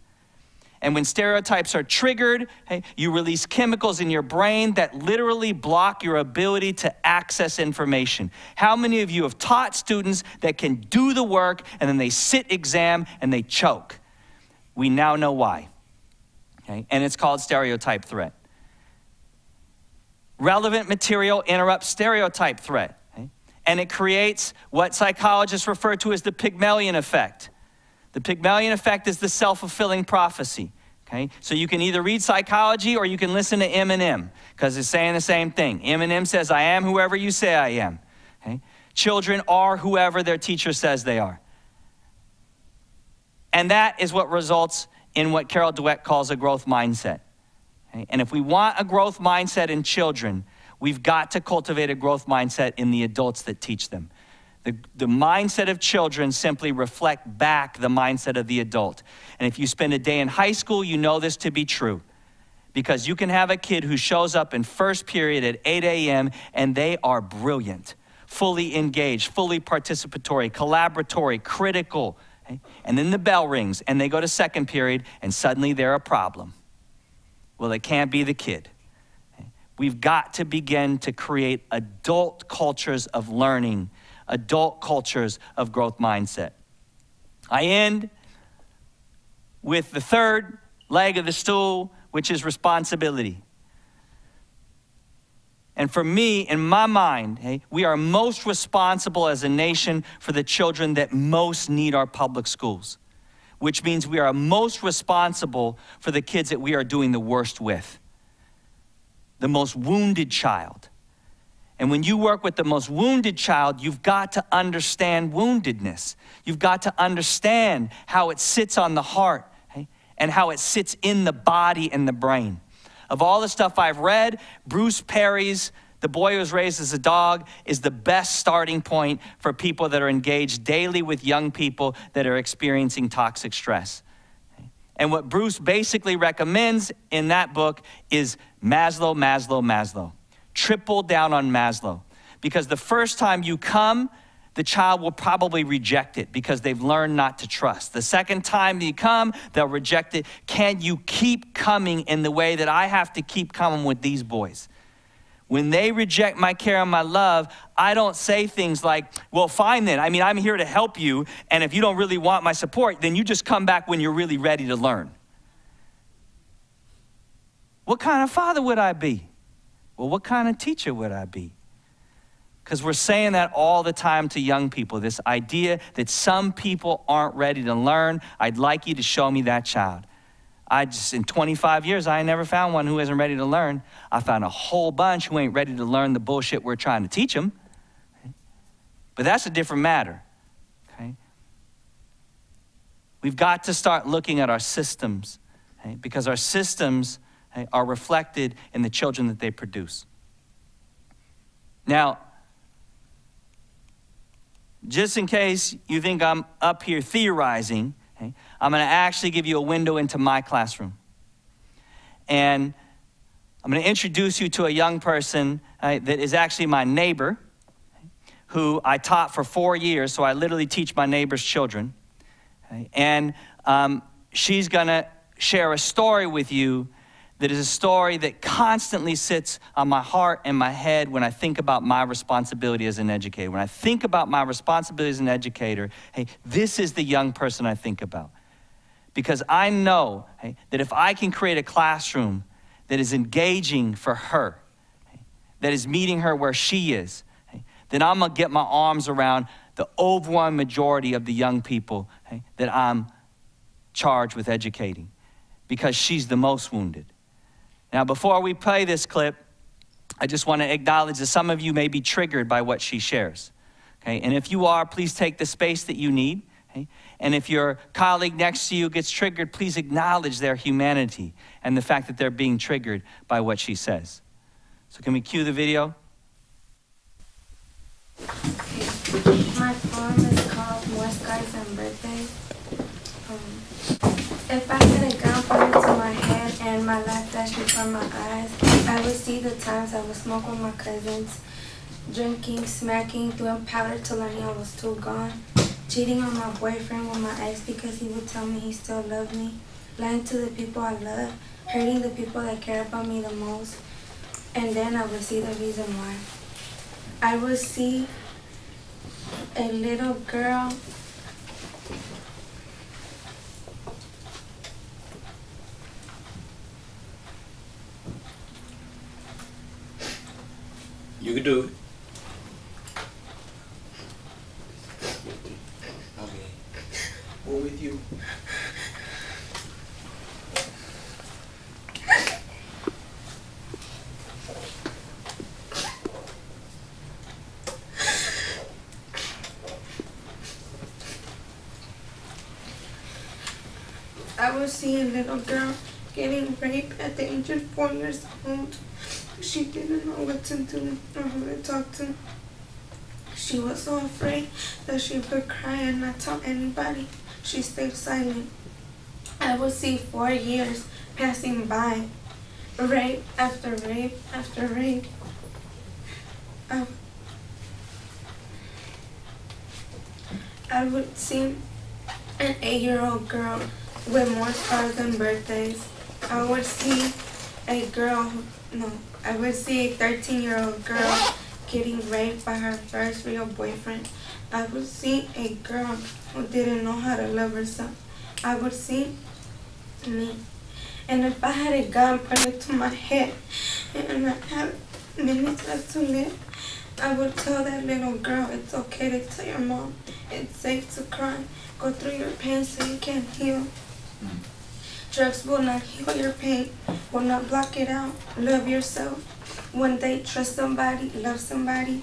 And when stereotypes are triggered, hey, you release chemicals in your brain that literally block your ability to access information. How many of you have taught students that can do the work and then they sit exam and they choke? We now know why. Okay? And it's called stereotype threat. Relevant material interrupts stereotype threat. Okay? And it creates what psychologists refer to as the Pygmalion effect. The Pygmalion effect is the self fulfilling prophecy. Okay? So you can either read psychology or you can listen to Eminem because it's saying the same thing. Eminem says, I am whoever you say I am. Okay? Children are whoever their teacher says they are. And that is what results in what Carol Dweck calls a growth mindset. Okay? And if we want a growth mindset in children, we've got to cultivate a growth mindset in the adults that teach them. The, the mindset of children simply reflect back the mindset of the adult. And if you spend a day in high school, you know this to be true. Because you can have a kid who shows up in first period at 8 a.m. and they are brilliant, fully engaged, fully participatory, collaboratory, critical. And then the bell rings and they go to second period and suddenly they're a problem. Well, it can't be the kid. We've got to begin to create adult cultures of learning adult cultures of growth mindset. I end with the third leg of the stool, which is responsibility. And for me, in my mind, hey, we are most responsible as a nation for the children that most need our public schools, which means we are most responsible for the kids that we are doing the worst with. The most wounded child, and when you work with the most wounded child, you've got to understand woundedness. You've got to understand how it sits on the heart okay? and how it sits in the body and the brain. Of all the stuff I've read, Bruce Perry's The Boy Who Was Raised as a Dog is the best starting point for people that are engaged daily with young people that are experiencing toxic stress. And what Bruce basically recommends in that book is Maslow, Maslow, Maslow triple down on Maslow. Because the first time you come, the child will probably reject it because they've learned not to trust. The second time you come, they'll reject it. Can you keep coming in the way that I have to keep coming with these boys? When they reject my care and my love, I don't say things like, well, fine then. I mean, I'm here to help you, and if you don't really want my support, then you just come back when you're really ready to learn. What kind of father would I be? Well, what kind of teacher would I be? Because we're saying that all the time to young people this idea that some people aren't ready to learn. I'd like you to show me that child. I just, in 25 years, I never found one who isn't ready to learn. I found a whole bunch who ain't ready to learn the bullshit we're trying to teach them. But that's a different matter. Okay? We've got to start looking at our systems okay? because our systems are reflected in the children that they produce. Now, just in case you think I'm up here theorizing, okay, I'm going to actually give you a window into my classroom. And I'm going to introduce you to a young person uh, that is actually my neighbor, who I taught for four years, so I literally teach my neighbor's children. Okay? And um, she's going to share a story with you that is a story that constantly sits on my heart and my head when I think about my responsibility as an educator. When I think about my responsibility as an educator, hey, this is the young person I think about. Because I know hey, that if I can create a classroom that is engaging for her, that is meeting her where she is, then I'm gonna get my arms around the overwhelming majority of the young people that I'm charged with educating because she's the most wounded. Now, before we play this clip, I just want to acknowledge that some of you may be triggered by what she shares. Okay? And if you are, please take the space that you need. Okay? And if your colleague next to you gets triggered, please acknowledge their humanity and the fact that they're being triggered by what she says. So, can we cue the video? My poem is called More Skies and Birthdays. Um, if I had a gun pointed to my head and my life flashed before my eyes, I would see the times I would smoke with my cousins, drinking, smacking, doing powder till knew I was too gone. Cheating on my boyfriend with my ex because he would tell me he still loved me, lying to the people I love, hurting the people that care about me the most, and then I would see the reason why. I would see a little girl You can do it. Okay. We're with you. I was seeing a little girl getting raped at the age of four years old. She didn't know what to do or who to talk to. She was so afraid that she would cry and not tell anybody. She stayed silent. I would see four years passing by, rape after rape after rape. I, I would see an eight-year-old girl with more scars than birthdays. I would see a girl, who no, I would see a 13-year-old girl getting raped by her first real boyfriend. I would see a girl who didn't know how to love herself. I would see me. And if I had a gun pointed to my head and I had minutes left to live, I would tell that little girl it's okay to tell your mom. It's safe to cry. Go through your pain so you can heal. Hmm. Drugs will not heal your pain, will not block it out. Love yourself. One day, trust somebody, love somebody.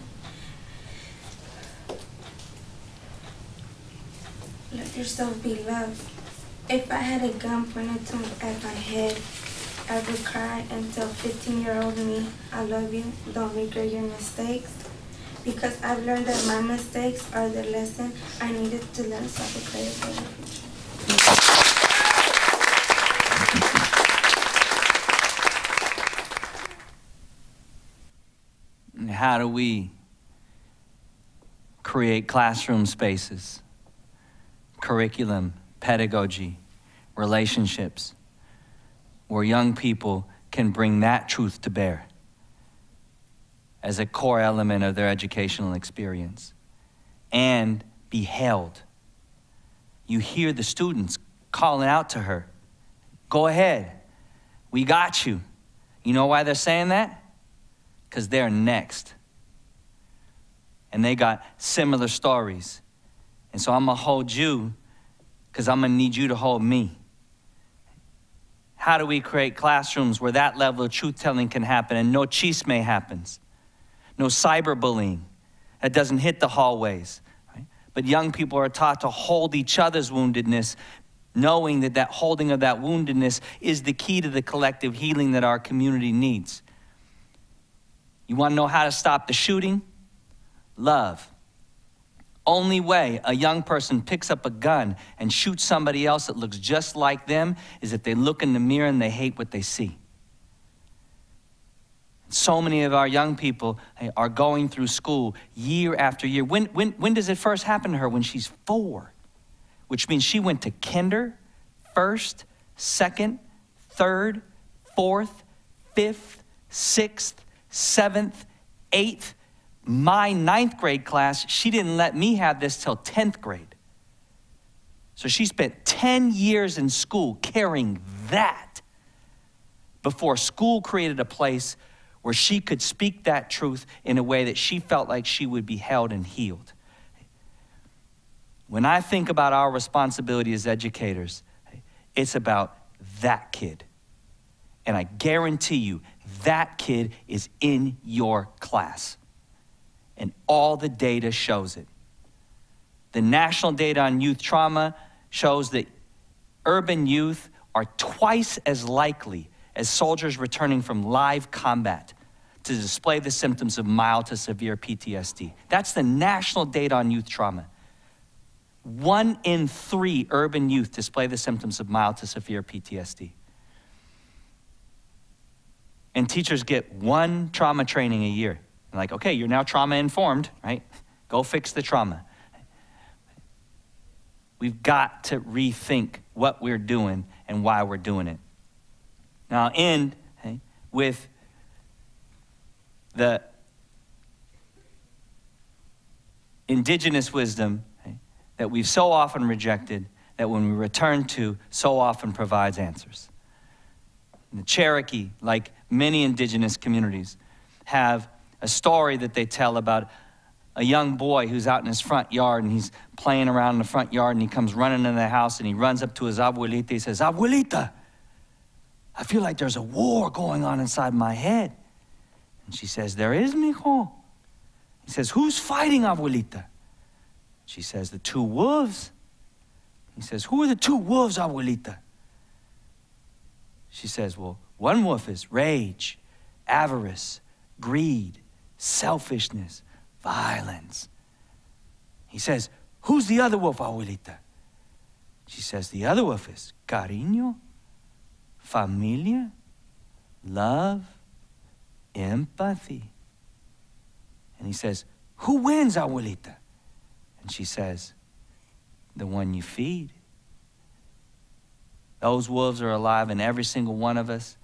Let yourself be loved. If I had a gun pointed to at my head, I would cry and tell 15-year-old me, I love you, don't regret your mistakes. Because I've learned that my mistakes are the lesson I needed to learn so I could create future. How do we create classroom spaces, curriculum, pedagogy, relationships, where young people can bring that truth to bear as a core element of their educational experience and be held. You hear the students calling out to her, Go ahead, we got you. You know why they're saying that? Because they're next. And they got similar stories. And so I'm going to hold you because I'm going to need you to hold me. How do we create classrooms where that level of truth telling can happen and no chisme happens? No cyberbullying that doesn't hit the hallways. Right? But young people are taught to hold each other's woundedness knowing that that holding of that woundedness is the key to the collective healing that our community needs. You want to know how to stop the shooting? Love. Only way a young person picks up a gun and shoots somebody else that looks just like them is if they look in the mirror and they hate what they see. So many of our young people are going through school year after year. When, when, when does it first happen to her? When she's four, which means she went to kinder, first, second, third, fourth, fifth, sixth, seventh, eighth. My ninth grade class, she didn't let me have this till 10th grade. So she spent 10 years in school carrying that before school created a place where she could speak that truth in a way that she felt like she would be held and healed. When I think about our responsibility as educators, it's about that kid. And I guarantee you, that kid is in your class. And all the data shows it. The national data on youth trauma shows that urban youth are twice as likely as soldiers returning from live combat to display the symptoms of mild to severe PTSD. That's the national data on youth trauma. One in three urban youth display the symptoms of mild to severe PTSD. And teachers get one trauma training a year. like, okay, you're now trauma informed, right? Go fix the trauma. We've got to rethink what we're doing and why we're doing it. Now, I'll end okay, with the indigenous wisdom okay, that we've so often rejected that when we return to, so often provides answers. And the Cherokee, like many indigenous communities, have a story that they tell about a young boy who's out in his front yard and he's playing around in the front yard and he comes running into the house and he runs up to his abuelita. He says, Abuelita, I feel like there's a war going on inside my head. And she says, There is, mijo. He says, Who's fighting, abuelita? She says, The two wolves. He says, Who are the two wolves, abuelita? She says, Well, one wolf is rage, avarice, greed, selfishness, violence. He says, Who's the other wolf, abuelita? She says, The other wolf is cariño, familia, love, empathy. And he says, Who wins, abuelita? And she says, The one you feed. Those wolves are alive in every single one of us,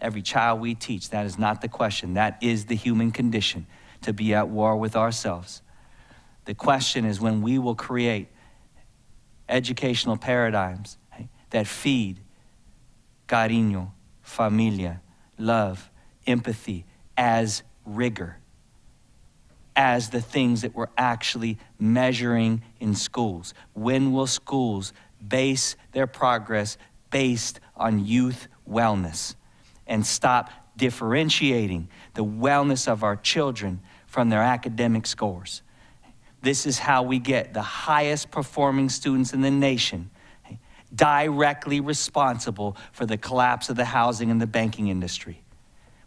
every child we teach. That is not the question. That is the human condition to be at war with ourselves. The question is when we will create educational paradigms that feed cariño, familia, love, empathy as rigor, as the things that we're actually measuring in schools. When will schools base their progress based on youth wellness and stop differentiating the wellness of our children from their academic scores? This is how we get the highest performing students in the nation directly responsible for the collapse of the housing and the banking industry.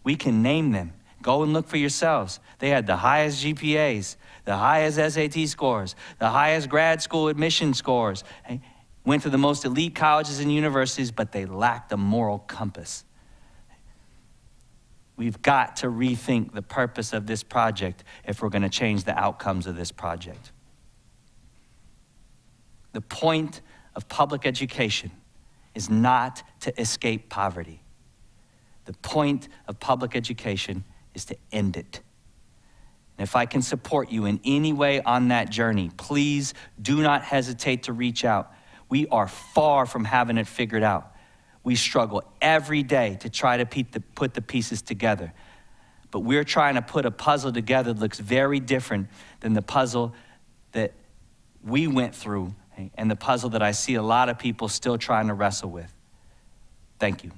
We can name them. Go and look for yourselves. They had the highest GPAs, the highest SAT scores, the highest grad school admission scores, went to the most elite colleges and universities, but they lacked a moral compass. We've got to rethink the purpose of this project if we're going to change the outcomes of this project. The point of public education is not to escape poverty. The point of public education is to end it. And if I can support you in any way on that journey, please do not hesitate to reach out. We are far from having it figured out. We struggle every day to try to put the pieces together. But we're trying to put a puzzle together that looks very different than the puzzle that we went through and the puzzle that I see a lot of people still trying to wrestle with. Thank you.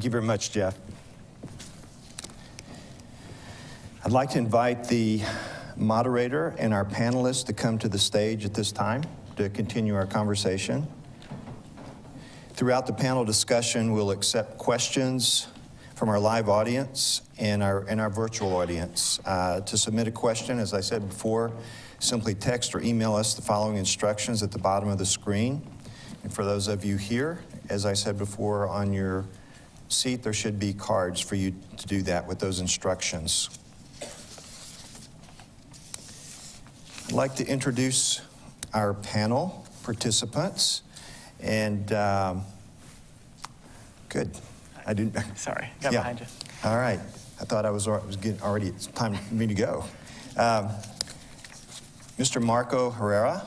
Thank you very much, Jeff. I'd like to invite the moderator and our panelists to come to the stage at this time to continue our conversation. Throughout the panel discussion, we'll accept questions from our live audience and our, and our virtual audience. Uh, to submit a question, as I said before, simply text or email us the following instructions at the bottom of the screen. And for those of you here, as I said before, on your seat, there should be cards for you to do that with those instructions. I'd like to introduce our panel participants. And um, good. I didn't. Sorry, got Yeah. behind you. All right. I thought I was, al- was getting already. It's time for me to go. Um, Mr. Marco Herrera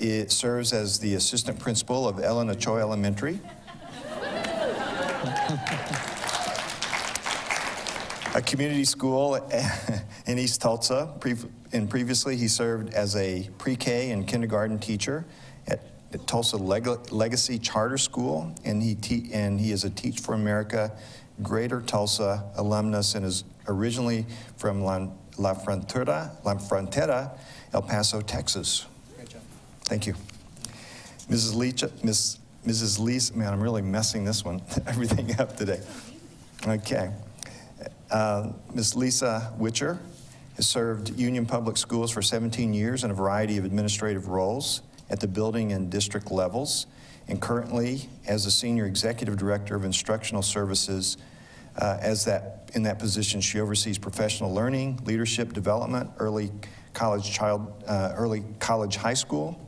it serves as the assistant principal of Ellen Ochoa Elementary. A community school in East Tulsa. Pre- And previously, he served as a pre-K and kindergarten teacher at Tulsa Leg- Legacy Charter School, and he and he is a Teach for America Greater Tulsa alumnus and is originally from La, La Frontera, La Frontera, El Paso, Texas. Great job. Thank you. Mrs. Leach, Miss, Mrs. Lisa, man, I'm really messing this one, everything up today. Okay. Uh, Ms. Lisa Witcher has served Union Public Schools for 17 years in a variety of administrative roles at the building and district levels, and currently as the Senior Executive Director of Instructional Services. Uh, as that, in that position, she oversees professional learning, leadership development, early college child, uh, early college high school,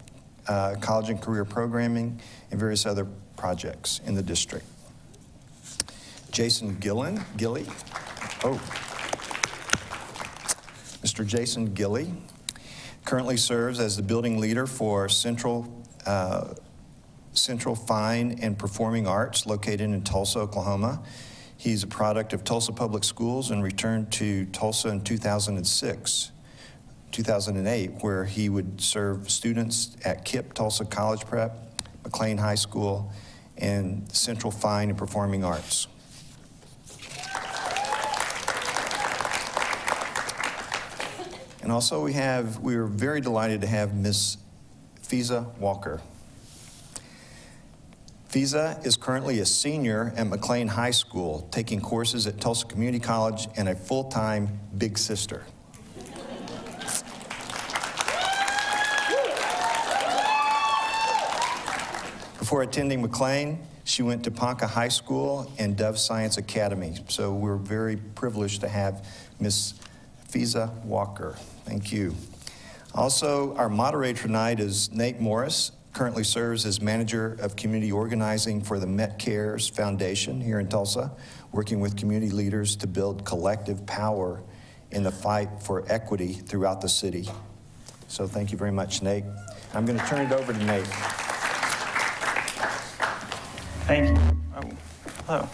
uh, college and career programming, and various other projects in the district. Jason Gillen, Gilly, oh, Mr. Jason Gilly currently serves as the building leader for Central, uh, Central Fine and Performing Arts located in Tulsa, Oklahoma. He's a product of Tulsa Public Schools and returned to Tulsa in 2006. 2008, where he would serve students at KIPP Tulsa College Prep, McLain High School, and Central Fine and Performing Arts. And also we have, we are very delighted to have Miss Fiza Walker. Fiza is currently a senior at McLean High School, taking courses at Tulsa Community College and a full-time big sister. Before attending McLain, she went to Ponca High School and Dove Science Academy. So we're very privileged to have Miss Fiza Walker. Thank you. Also, our moderator tonight is Nate Morris, currently serves as manager of community organizing for the Met Cares Foundation here in Tulsa, working with community leaders to build collective power in the fight for equity throughout the city. So thank you very much, Nate. I'm going to turn it over to Nate. Thank you. Oh, hello.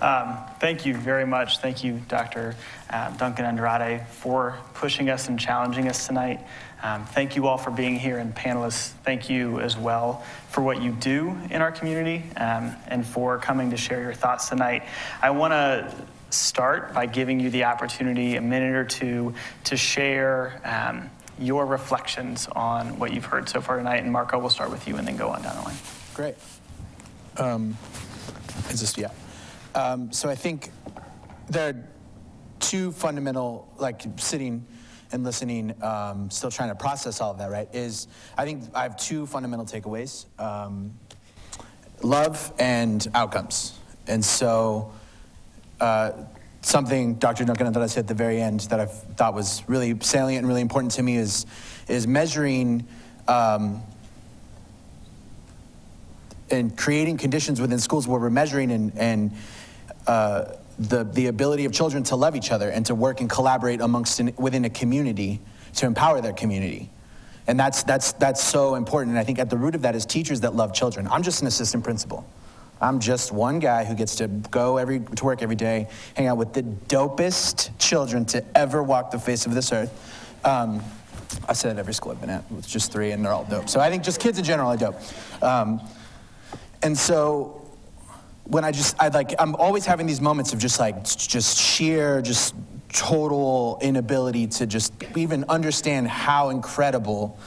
Um, thank you very much. Thank you, Dr. uh, Duncan Andrade, for pushing us and challenging us tonight. Um, thank you all for being here, and panelists, thank you as well for what you do in our community um, and for coming to share your thoughts tonight. I want to start by giving you the opportunity, a minute or two, to share um, your reflections on what you've heard so far tonight. And Marco, we'll start with you and then go on down the line. Great. Um, is this, yeah. Um, so I think there are two fundamental, like sitting and listening, um, still trying to process all of that, right? Is I think I have two fundamental takeaways um, love and outcomes. And so uh, something Dr. Duncan said at the very end that I thought was really salient and really important to me is, is measuring. Um, and creating conditions within schools where we're measuring and, and uh, the, the ability of children to love each other and to work and collaborate amongst in, within a community to empower their community. And that's, that's, that's so important. And I think at the root of that is teachers that love children. I'm just an assistant principal. I'm just one guy who gets to go every, to work every day, hang out with the dopest children to ever walk the face of this earth. Um, I said at every school I've been at, with just three, and they're all dope. So I think just kids in general are dope. Um, and so when I just, I like, I'm always having these moments of just like, just sheer, just total inability to just even understand how incredible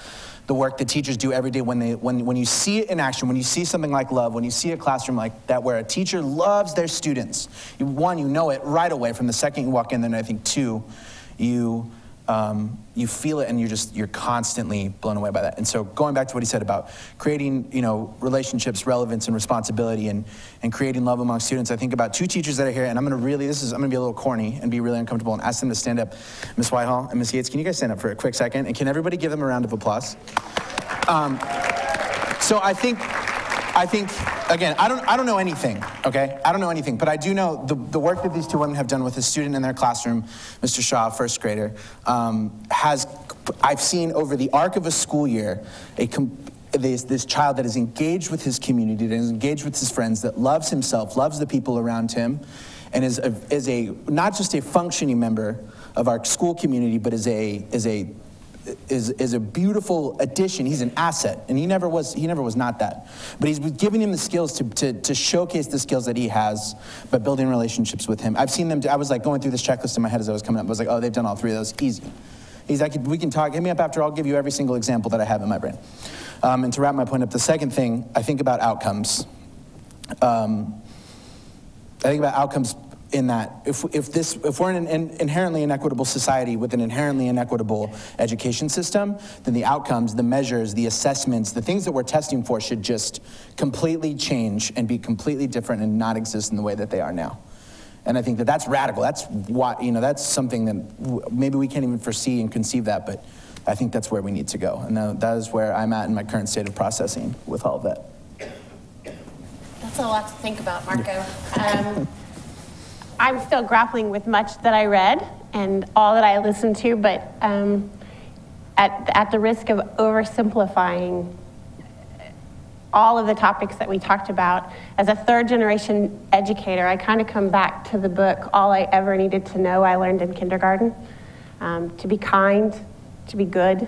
the work that teachers do every day when, they, when, when you see it in action, when you see something like love, when you see a classroom like that where a teacher loves their students, you, one, you know it right away from the second you walk in there, and I think two, you um, you feel it and you're just you're constantly blown away by that. And so going back to what he said about creating you know relationships relevance and responsibility and and creating love among students i think about two teachers that are here and i'm going to really this is i'm going to be a little corny and be really uncomfortable and ask them to stand up. Miss whitehall and miss yates can you guys stand up for a quick second? And can everybody give them a round of applause? Um, so i think I think, again, I don't, I don't know anything, okay? I don't know anything, but I do know the, the work that these two women have done with a student in their classroom, Mr. Shaw, first grader, um, has, I've seen over the arc of a school year, a, this, this child that is engaged with his community, that is engaged with his friends, that loves himself, loves the people around him, and is a, is a not just a functioning member of our school community, but is a, is a is, is a beautiful addition. He's an asset, and he never was, he never was not that. But he's giving him the skills to, to, to showcase the skills that he has by building relationships with him. I've seen them, I was like going through this checklist in my head as I was coming up. I was like, oh, they've done all three of those, easy. He's like, we can talk, hit me up after, I'll give you every single example that I have in my brain. Um, and to wrap my point up, the second thing, I think about outcomes. Um, I think about outcomes in that if, if, this, if we're in an inherently inequitable society with an inherently inequitable education system, then the outcomes, the measures, the assessments, the things that we're testing for should just completely change and be completely different and not exist in the way that they are now. And I think that that's radical. That's what, you know, that's something that maybe we can't even foresee and conceive that, but I think that's where we need to go. And that is where I'm at in my current state of processing with all of that. That's a lot to think about, Marco. Um, I'm still grappling with much that I read and all that I listened to, but um, at, at the risk of oversimplifying all of the topics that we talked about, as a third generation educator, I kind of come back to the book, All I Ever Needed to Know I Learned in Kindergarten. Um, to be kind, to be good,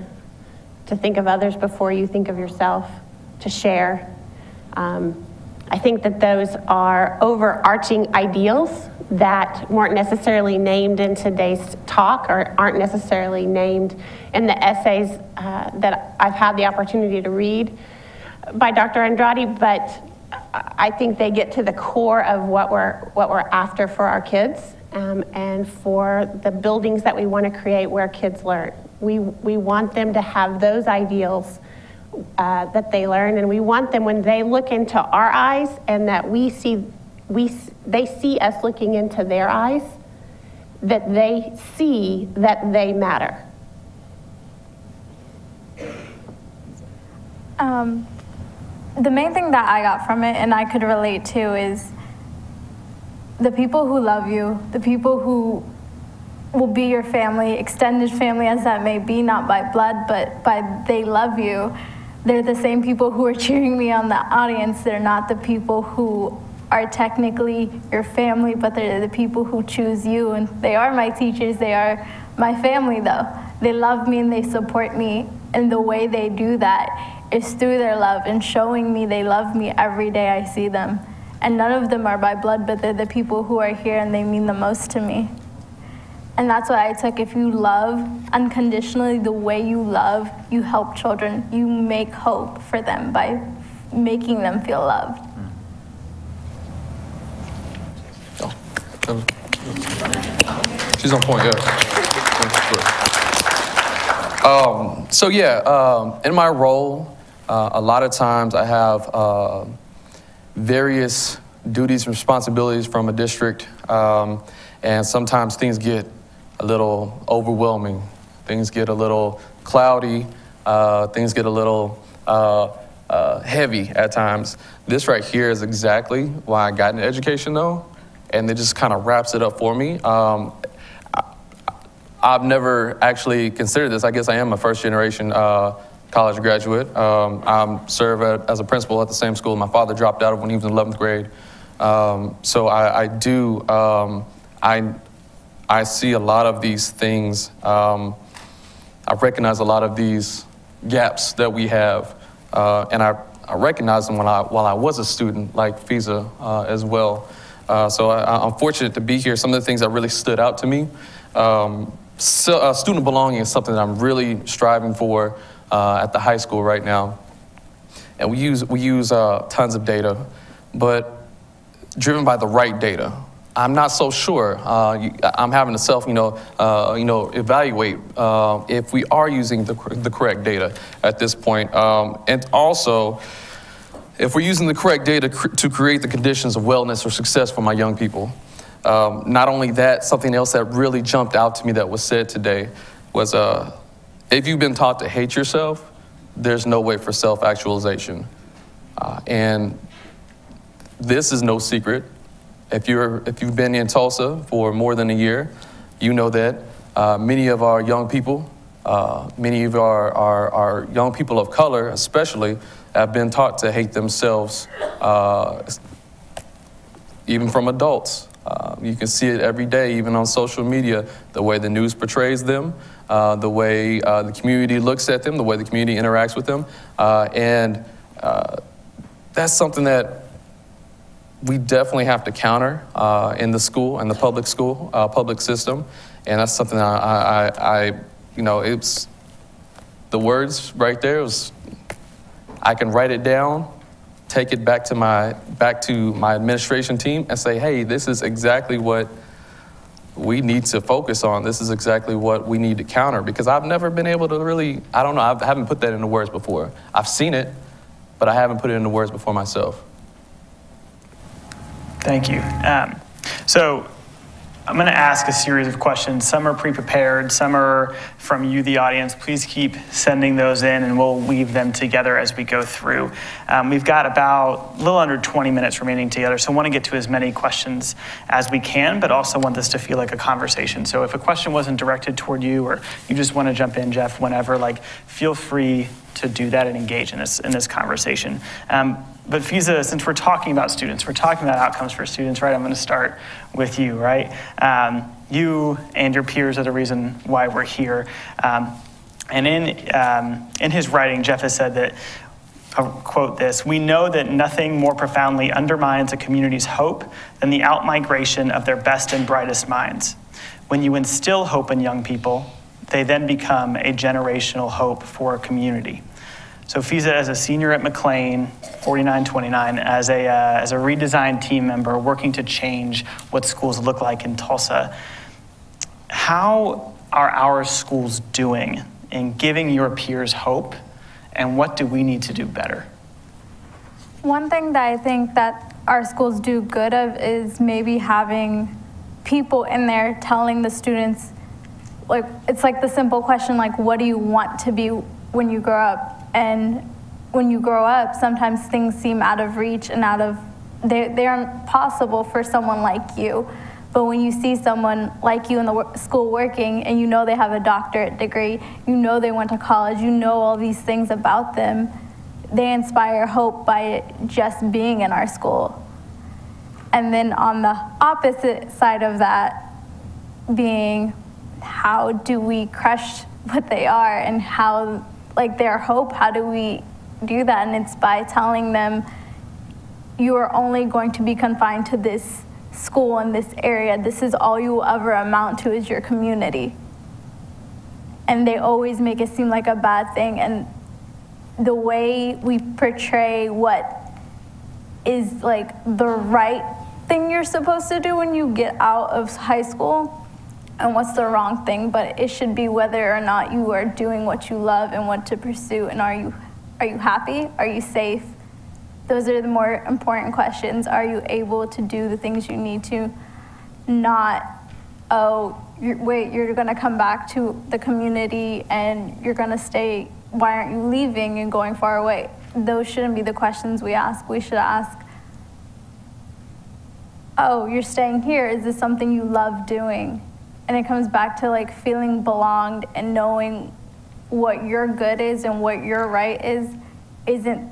to think of others before you think of yourself, to share. Um, I think that those are overarching ideals that weren't necessarily named in today's talk or aren't necessarily named in the essays uh, that I've had the opportunity to read by Dr. Andrade, but I think they get to the core of what we're, what we're after for our kids um, and for the buildings that we want to create where kids learn. We, we want them to have those ideals uh, that they learn, and we want them when they look into our eyes and that we see we, they see us looking into their eyes, that they see that they matter. Um, the main thing that I got from it and I could relate to is the people who love you, the people who will be your family, extended family as that may be, not by blood, but by they love you. They're the same people who are cheering me on the audience. They're not the people who are technically your family, but they're the people who choose you. And they are my teachers, they are my family, though. They love me and they support me. And the way they do that is through their love and showing me they love me every day I see them. And none of them are by blood, but they're the people who are here and they mean the most to me. And that's what I took. If you love unconditionally the way you love, you help children. You make hope for them by making them feel loved. She's on point, yeah. Um, so yeah, um, in my role, uh, a lot of times I have uh, various duties and responsibilities from a district, um, and sometimes things get a little overwhelming. Things get a little cloudy. Uh, things get a little uh, uh, heavy at times. This right here is exactly why I got into education, though and it just kind of wraps it up for me. Um, I, have never actually considered this. I guess I am a first generation uh, college graduate. Um, I serve at, as a principal at the same school my father dropped out of when he was in 11th grade. Um, so I, I do, um, I, I see a lot of these things. Um, I recognize a lot of these gaps that we have, uh, and I, I recognized them when I, while I was a student, like Fiza uh, as well. Uh, so I, I'm fortunate to be here. Some of the things that really stood out to me. Um, so, uh, student belonging is something that I'm really striving for uh, at the high school right now. And we use, we use uh, tons of data, but driven by the right data. I'm not so sure. Uh, you- I'm having to self, you know, you know, evaluate if we are using the, the correct data at this point, um, and also if we're using the correct data cr- to create the conditions of wellness or success for my young people. Um, not only that, something else that really jumped out to me that was said today was, uh, if you've been taught to hate yourself, there's no way for self-actualization, uh, and this is no secret. If, you're, if you've been in Tulsa for more than a year, you know that uh, many of our young people, uh, many of our, our, our young people of color especially, have been taught to hate themselves, uh, even from adults. Uh, you can see it every day, even on social media, the way the news portrays them, uh, the way uh, the community looks at them, the way the community interacts with them. Uh, and uh, that's something that we definitely have to counter in the school and the public school, public system. And that's something I, I, I, I, you know, it's the words right there was, I can write it down, take it back to my, back to my administration team and say, hey, this is exactly what we need to focus on. This is exactly what we need to counter because I've never been able to really, I don't know, I haven't put that into words before. I've seen it, but I haven't put it into words before myself. Thank you. Um, so I'm going to ask a series of questions. Some are pre-prepared, some are from you, the audience. Please keep sending those in, and we'll weave them together as we go through. Um, we've got about a little under 20 minutes remaining together, so I want to get to as many questions as we can, but also want this to feel like a conversation. So if a question wasn't directed toward you, or you just want to jump in, Jeff, whenever, like, feel free to do that and engage in this in this conversation. Um, but Fiza, since we're talking about students, we're talking about outcomes for students, right? I'm going to start with you, right? Um, you and your peers are the reason why we're here. Um, and in um, in his writing, Jeff has said that. I'll quote this We know that nothing more profoundly undermines a community's hope than the outmigration of their best and brightest minds. When you instill hope in young people, they then become a generational hope for a community. So Fiza, as a senior at McLain, 4929, as a, uh, as a redesigned team member working to change what schools look like in Tulsa, how are our schools doing in giving your peers hope, and what do we need to do better? One thing that I think that our schools do good of is maybe having people in there telling the students, like, it's like the simple question, like, what do you want to be when you grow up? And when you grow up, sometimes things seem out of reach and out of, they, they aren't possible for someone like you. But when you see someone like you in the school working and you know they have a doctorate degree, you know they went to college, you know all these things about them, they inspire hope by just being in our school. And then on the opposite side of that, being how do we crush what they are and how, like their hope, how do we do that? And it's by telling them you are only going to be confined to this school in this area. This is all you will ever amount to is your community. And they always make it seem like a bad thing. And the way we portray what is like the right thing you're supposed to do when you get out of high school and what's the wrong thing, but it should be whether or not you are doing what you love and what to pursue and are you are you happy? Are you safe? Those are the more important questions. Are you able to do the things you need to? Not, oh, you're, wait, you're going to come back to the community and you're going to stay. Why aren't you leaving and going far away? Those shouldn't be the questions we ask. We should ask, oh, you're staying here. Is this something you love doing? And it comes back to like feeling belonged and knowing what your good is and what your right is isn't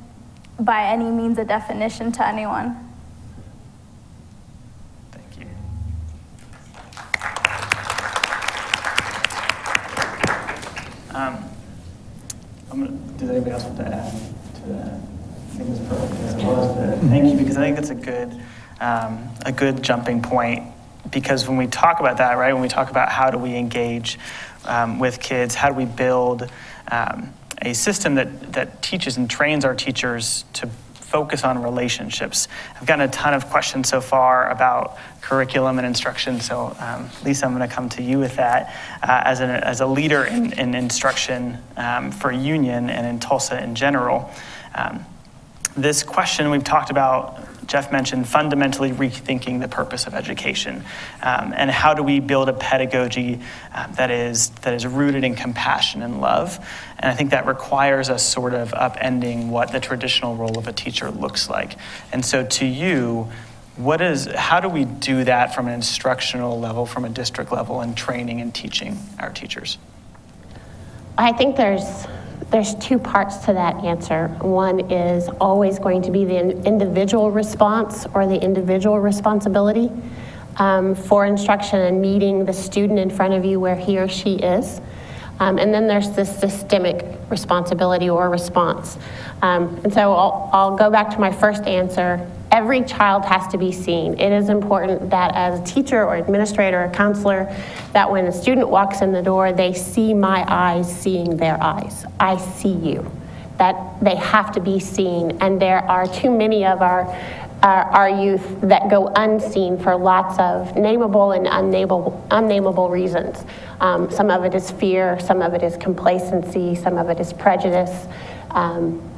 by any means a definition to anyone. Thank you. Um, gonna, does anybody else want to add to that? Thank you, because I think that's a good, um, a good jumping point. Because when we talk about that, right, when we talk about how do we engage um, with kids, how do we build um, a system that, that teaches and trains our teachers to focus on relationships. I've gotten a ton of questions so far about curriculum and instruction, so um, Lisa, I'm going to come to you with that. Uh, as, an, as a leader in, in instruction um, for Union and in Tulsa in general, um, this question we've talked about Jeff mentioned fundamentally rethinking the purpose of education, um, and how do we build a pedagogy uh, that is that is rooted in compassion and love. And I think that requires us sort of upending what the traditional role of a teacher looks like. And so, to you, what is how do we do that from an instructional level, from a district level, and training and teaching our teachers? I think there's there's two parts to that answer. One is always going to be the individual response or the individual responsibility um, for instruction and meeting the student in front of you where he or she is. Um, and then there's this systemic responsibility or response. Um, and so I'll, I'll go back to my first answer every child has to be seen. It is important that as a teacher or administrator or counselor, that when a student walks in the door, they see my eyes seeing their eyes. I see you. That they have to be seen. And there are too many of our uh, our youth that go unseen for lots of nameable and unnameable, unnameable reasons. Um, some of it is fear, some of it is complacency, some of it is prejudice. Um,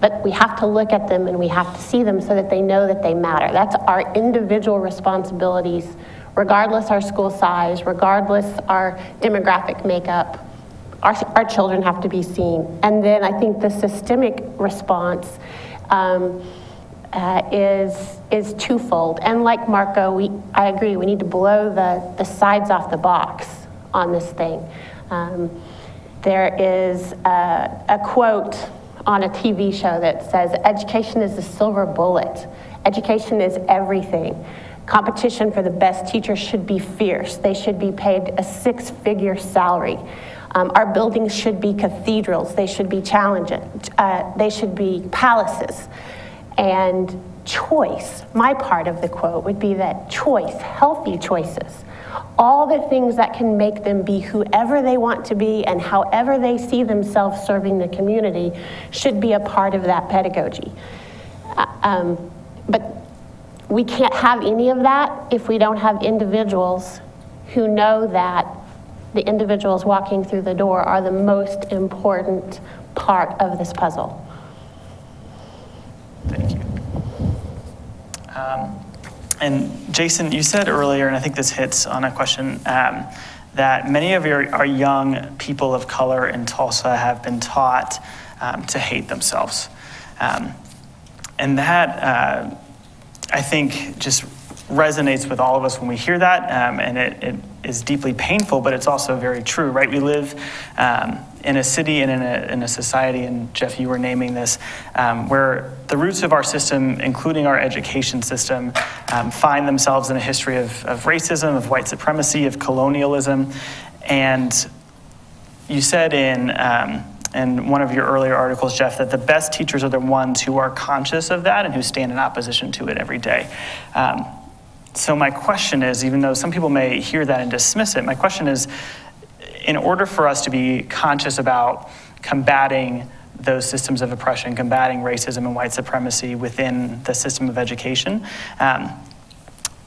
but we have to look at them and we have to see them so that they know that they matter. That's our individual responsibilities, regardless our school size, regardless our demographic makeup. Our, our children have to be seen. And then I think the systemic response um, uh, is, is twofold. And like Marco, we, I agree, we need to blow the, the sides off the box on this thing. Um, there is a, a quote on a TV show that says education is the silver bullet. Education is everything. Competition for the best teachers should be fierce. They should be paid a six figure salary. Um, our buildings should be cathedrals. They should be challenging. Uh, they should be palaces. And choice, my part of the quote would be that choice, healthy choices, all the things that can make them be whoever they want to be and however they see themselves serving the community should be a part of that pedagogy. Uh, um, but we can't have any of that if we don't have individuals who know that the individuals walking through the door are the most important part of this puzzle. Thank you. Um, and Jason, you said earlier, and I think this hits on a question, um, that many of your, our young people of color in Tulsa have been taught um, to hate themselves. Um, and that, uh, I think, just resonates with all of us when we hear that, um, and it, it is deeply painful, but it's also very true, right? We live um, in a city and in a, in a society, and Jeff, you were naming this, um, where the roots of our system, including our education system, um, find themselves in a history of, of racism, of white supremacy, of colonialism. And you said in, um, in one of your earlier articles, Jeff, that the best teachers are the ones who are conscious of that and who stand in opposition to it every day. Um, so, my question is even though some people may hear that and dismiss it, my question is in order for us to be conscious about combating those systems of oppression, combating racism and white supremacy within the system of education, um,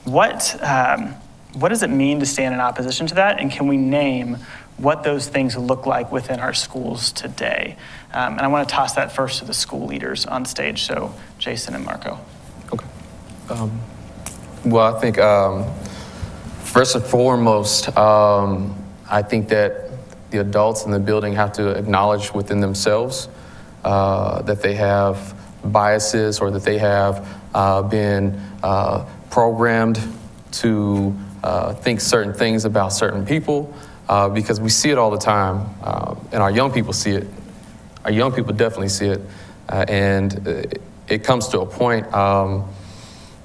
what, um, what does it mean to stand in opposition to that? And can we name what those things look like within our schools today? Um, and I want to toss that first to the school leaders on stage. So, Jason and Marco. Okay. Well, I think um, first and foremost, um, I think that the adults in the building have to acknowledge within themselves uh, that they have biases or that they have uh, been uh, programmed to uh, think certain things about certain people uh, because we see it all the time, uh, and our young people see it. Our young people definitely see it, and it, it, comes to a point. Um,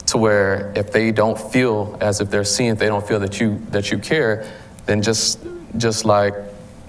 to where if they don't feel as if they're seen, if they don't feel that you that you care, then just just like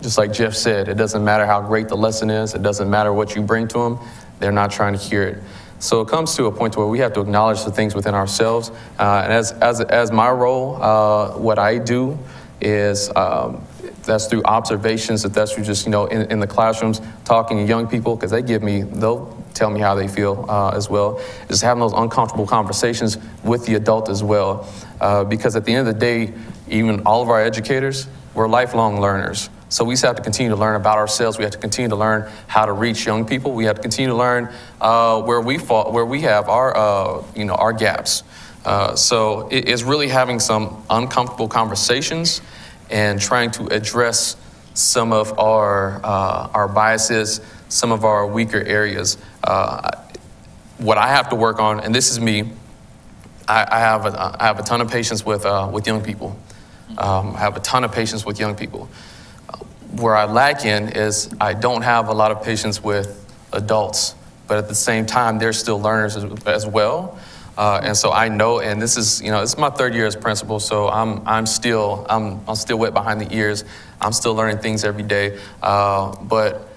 just like Jeff said, it doesn't matter how great the lesson is, it doesn't matter what you bring to them, They're not trying to hear it. So it comes to a point where we have to acknowledge the things within ourselves. Uh, and as, as, as my role, uh, what I do is um, that's through observations, that that's through just, you know, in, in the classrooms, talking to young people, because they give me, they'll tell me how they feel uh, as well. Just having those uncomfortable conversations with the adult as well. Uh, because at the end of the day, even all of our educators, we're lifelong learners. So we have to continue to learn about ourselves. We have to continue to learn how to reach young people. We have to continue to learn uh, where we fall, where we have our, uh, you know, our gaps. Uh, so it, it's really having some uncomfortable conversations and trying to address some of our uh, our biases, some of our weaker areas. Uh, what I have to work on, and this is me. I, I have a, I have a ton of patience with uh, with young people. Um, I have a ton of patience with young people where I lack in is I don't have a lot of patience with adults, but at the same time, they're still learners as, as well. Uh, and so I know, and this is, you know, it's my third year as principal, so I'm, I'm still, I'm, I'm still wet behind the ears. I'm still learning things every day. Uh, but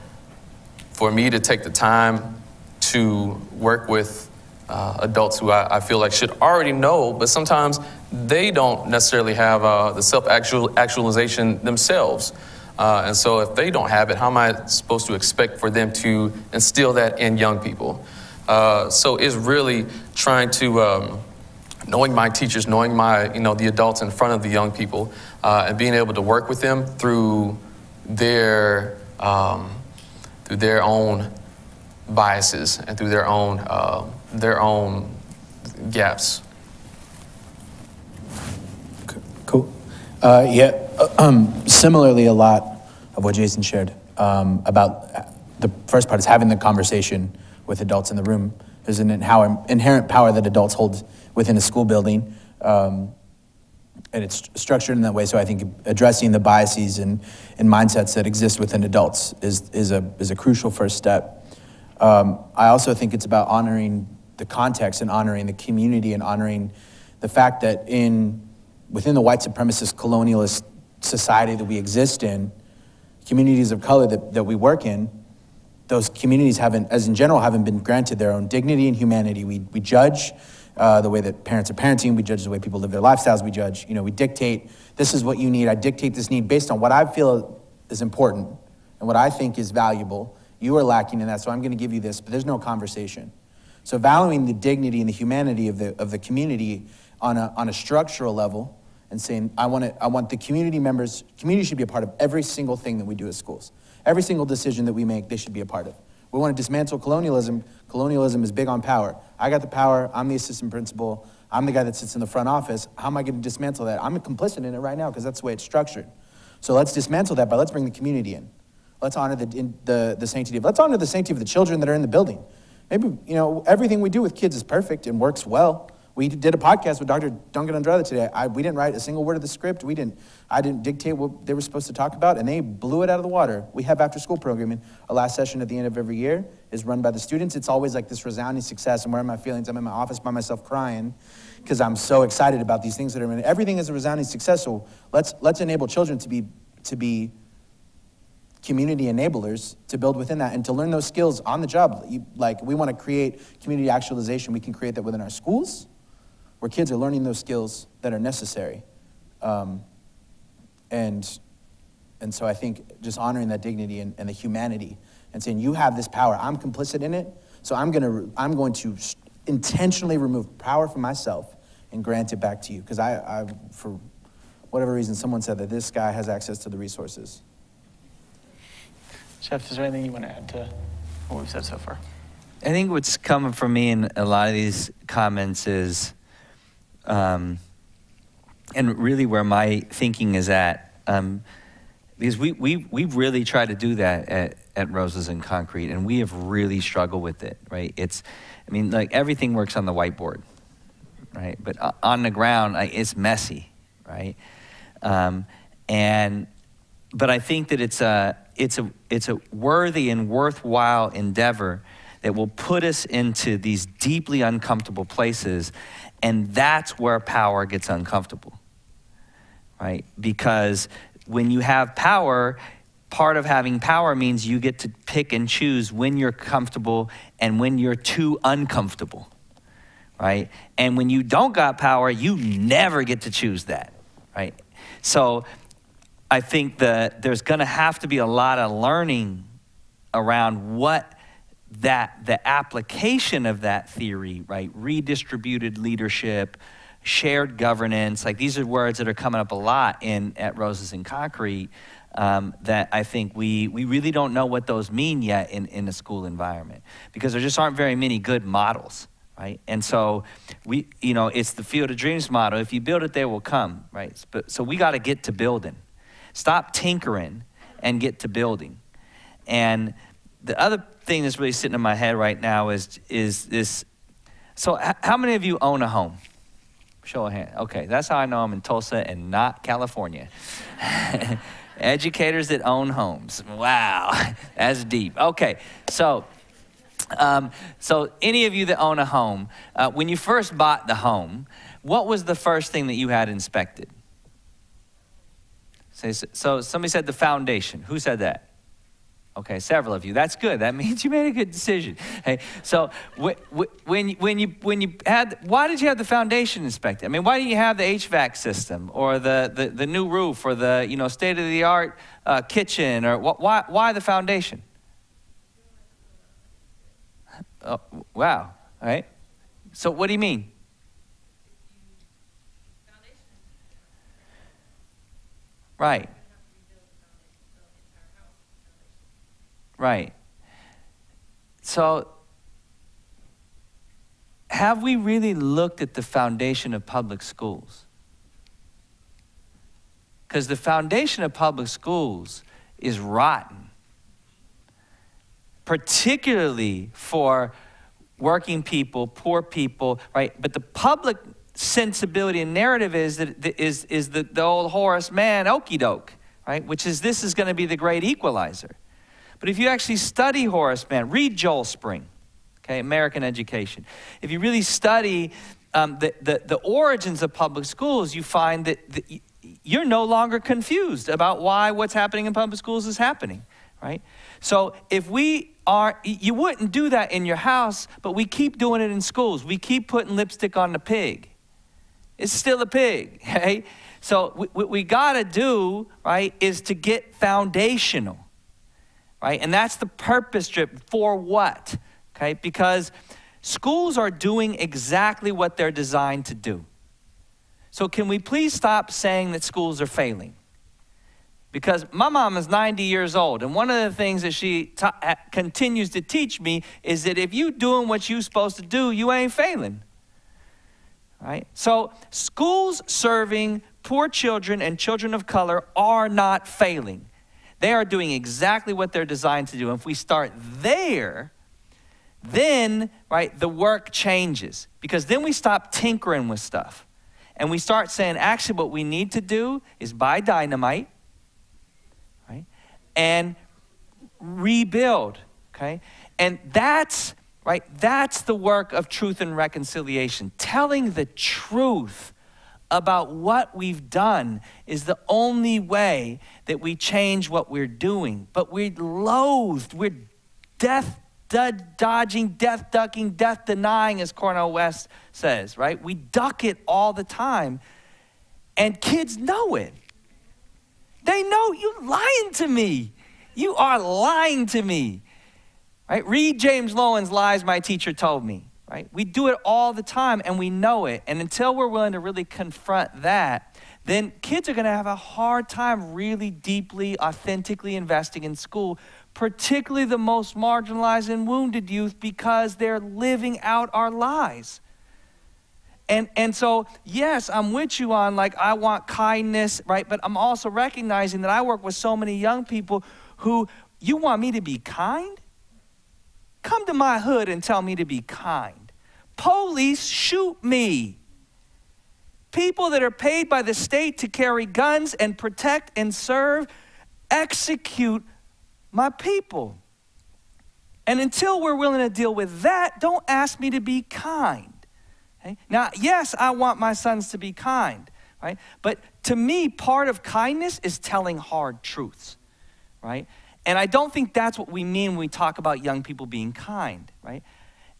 for me to take the time to work with uh, adults who I, I, feel like should already know, but sometimes they don't necessarily have uh, the self actualization themselves. Uh, and so if they don't have it, how am I supposed to expect for them to instill that in young people? Uh, so it's really trying to, um, knowing my teachers, knowing my, you know, the adults in front of the young people, uh, and being able to work with them through their, um, through their own biases and through their own, uh, their own gaps. Cool. Uh, yeah, um, similarly, a lot of what Jason shared um, about the first part is having the conversation with adults in the room. There's an inherent power that adults hold within a school building. Um, and it's structured in that way. So I think addressing the biases and, and mindsets that exist within adults is, is, a, is a crucial first step. Um, I also think it's about honoring the context and honoring the community and honoring the fact that in, within the white supremacist colonialist society that we exist in, communities of color that, that we work in, those communities haven't, as in general, haven't been granted their own dignity and humanity. We, we judge uh, the way that parents are parenting, we judge the way people live their lifestyles, we judge, you know, we dictate, this is what you need, I dictate this need based on what I feel is important and what I think is valuable. You are lacking in that, so I'm going to give you this, but there's no conversation. So valuing the dignity and the humanity of the, of the community on a, on a structural level and saying, I want, to, I want the community members, community should be a part of every single thing that we do at schools. Every single decision that we make, they should be a part of. We want to dismantle colonialism. Colonialism is big on power. I got the power, I'm the assistant principal, I'm the guy that sits in the front office. How am I going to dismantle that? I'm complicit in it right now because that's the way it's structured. So let's dismantle that, but let's bring the community in. Let's honor the, in, the, the sanctity of, let's honor the sanctity of the children that are in the building. Maybe, you know, everything we do with kids is perfect and works well. We did a podcast with Dr. Duncan Andrade today. I, we didn't write a single word of the script. We didn't, I didn't dictate what they were supposed to talk about, and they blew it out of the water. We have after school programming. A last session at the end of every year is run by the students. It's always like this resounding success. And where are my feelings? I'm in my office by myself crying because I'm so excited about these things that are in Everything is a resounding success. So let's, let's enable children to be, to be community enablers to build within that and to learn those skills on the job. Like we want to create community actualization. We can create that within our schools where kids are learning those skills that are necessary. Um, and, and so I think just honoring that dignity and, and, the humanity and saying, you have this power, I'm complicit in it, so I'm, gonna, I'm going to intentionally remove power from myself and grant it back to you. Because I, I, for whatever reason, someone said that this guy has access to the resources. Jeff, is there anything you want to add to what we've said so far? I think what's coming from me in a lot of these comments is um, and really where my thinking is at, um, because we, we, we really try to do that at, at Roses in Concrete, and we have really struggled with it, right? It's, I mean, like everything works on the whiteboard, right? But uh, on the ground, it's messy, right? Um, and, but I think that it's a, it's a, it's a worthy and worthwhile endeavor that will put us into these deeply uncomfortable places and that's where power gets uncomfortable, right? Because when you have power, part of having power means you get to pick and choose when you're comfortable and when you're too uncomfortable, right? And when you don't got power, you never get to choose that, right? So I think that there's going to have to be a lot of learning around what that the application of that theory, right? Redistributed leadership, shared governance, like these are words that are coming up a lot in at Roses in Concrete um, that I think we, we really don't know what those mean yet in, in a school environment because there just aren't very many good models, right? And so we, you know, it's the field of dreams model. If you build it, they will come, right? But, so we got to get to building. Stop tinkering and get to building. And the other thing that's really sitting in my head right now is, is this. So, how many of you own a home? Show of hand. Okay, that's how I know I'm in Tulsa and not California. Educators that own homes. Wow, that's deep. Okay, so. Um, so, any of you that own a home, uh, when you first bought the home, what was the first thing that you had inspected? So, somebody said the foundation. Who said that? Okay, several of you. That's good. That means you made a good decision. Hey, so when you, when you when you had, why did you have the foundation inspected? I mean, why didn't you have the HVAC system or the the, the new roof or the you know state of the art uh, kitchen or why why the foundation? Oh, wow. All right. So what do you mean? Right. Right. So, have we really looked at the foundation of public schools? Because the foundation of public schools is rotten, particularly for working people, poor people, right? But the public sensibility and narrative is that is, is the, the old Horace Mann okey doke, right? Which is this is going to be the great equalizer. But if you actually study Horace Mann, read Joel Spring, okay, American Education. If you really study um, the, the, the, origins of public schools, you find that the, you're no longer confused about why what's happening in public schools is happening, right? So if we are, you wouldn't do that in your house, but we keep doing it in schools. We keep putting lipstick on the pig. It's still a pig, okay? So what we got to do, right, is to get foundational right? And that's the purpose trip for what? Okay, because schools are doing exactly what they're designed to do. So, can we please stop saying that schools are failing? Because my mom is 90 years old, and one of the things that she continues to teach me is that if you're doing what you're supposed to do, you ain't failing. Right? So, schools serving poor children and children of color are not failing. They are doing exactly what they're designed to do. And if we start there, then, right, the work changes because then we stop tinkering with stuff. And we start saying, actually, what we need to do is buy dynamite, right, and rebuild, okay? And that's, right, that's the work of truth and reconciliation, telling the truth about what we've done is the only way that we change what we're doing. But we're loathed, we're death dodging, death ducking, death denying, as Cornel West says, right? We duck it all the time, and kids know it. They know you're lying to me. You are lying to me. Right? Read James Loewen's Lies My Teacher Told Me right? We do it all the time and we know it. And until we're willing to really confront that, then kids are going to have a hard time really deeply, authentically investing in school, particularly the most marginalized and wounded youth, because they're living out our lies. And, and so, yes, I'm with you on like, I want kindness, right? But I'm also recognizing that I work with so many young people who, you want me to be kind? Come to my hood and tell me to be kind. Police shoot me. People that are paid by the state to carry guns and protect and serve execute my people. And until we're willing to deal with that, don't ask me to be kind. Okay? Now, yes, I want my sons to be kind, right? But to me, part of kindness is telling hard truths, right? And I don't think that's what we mean when we talk about young people being kind, right?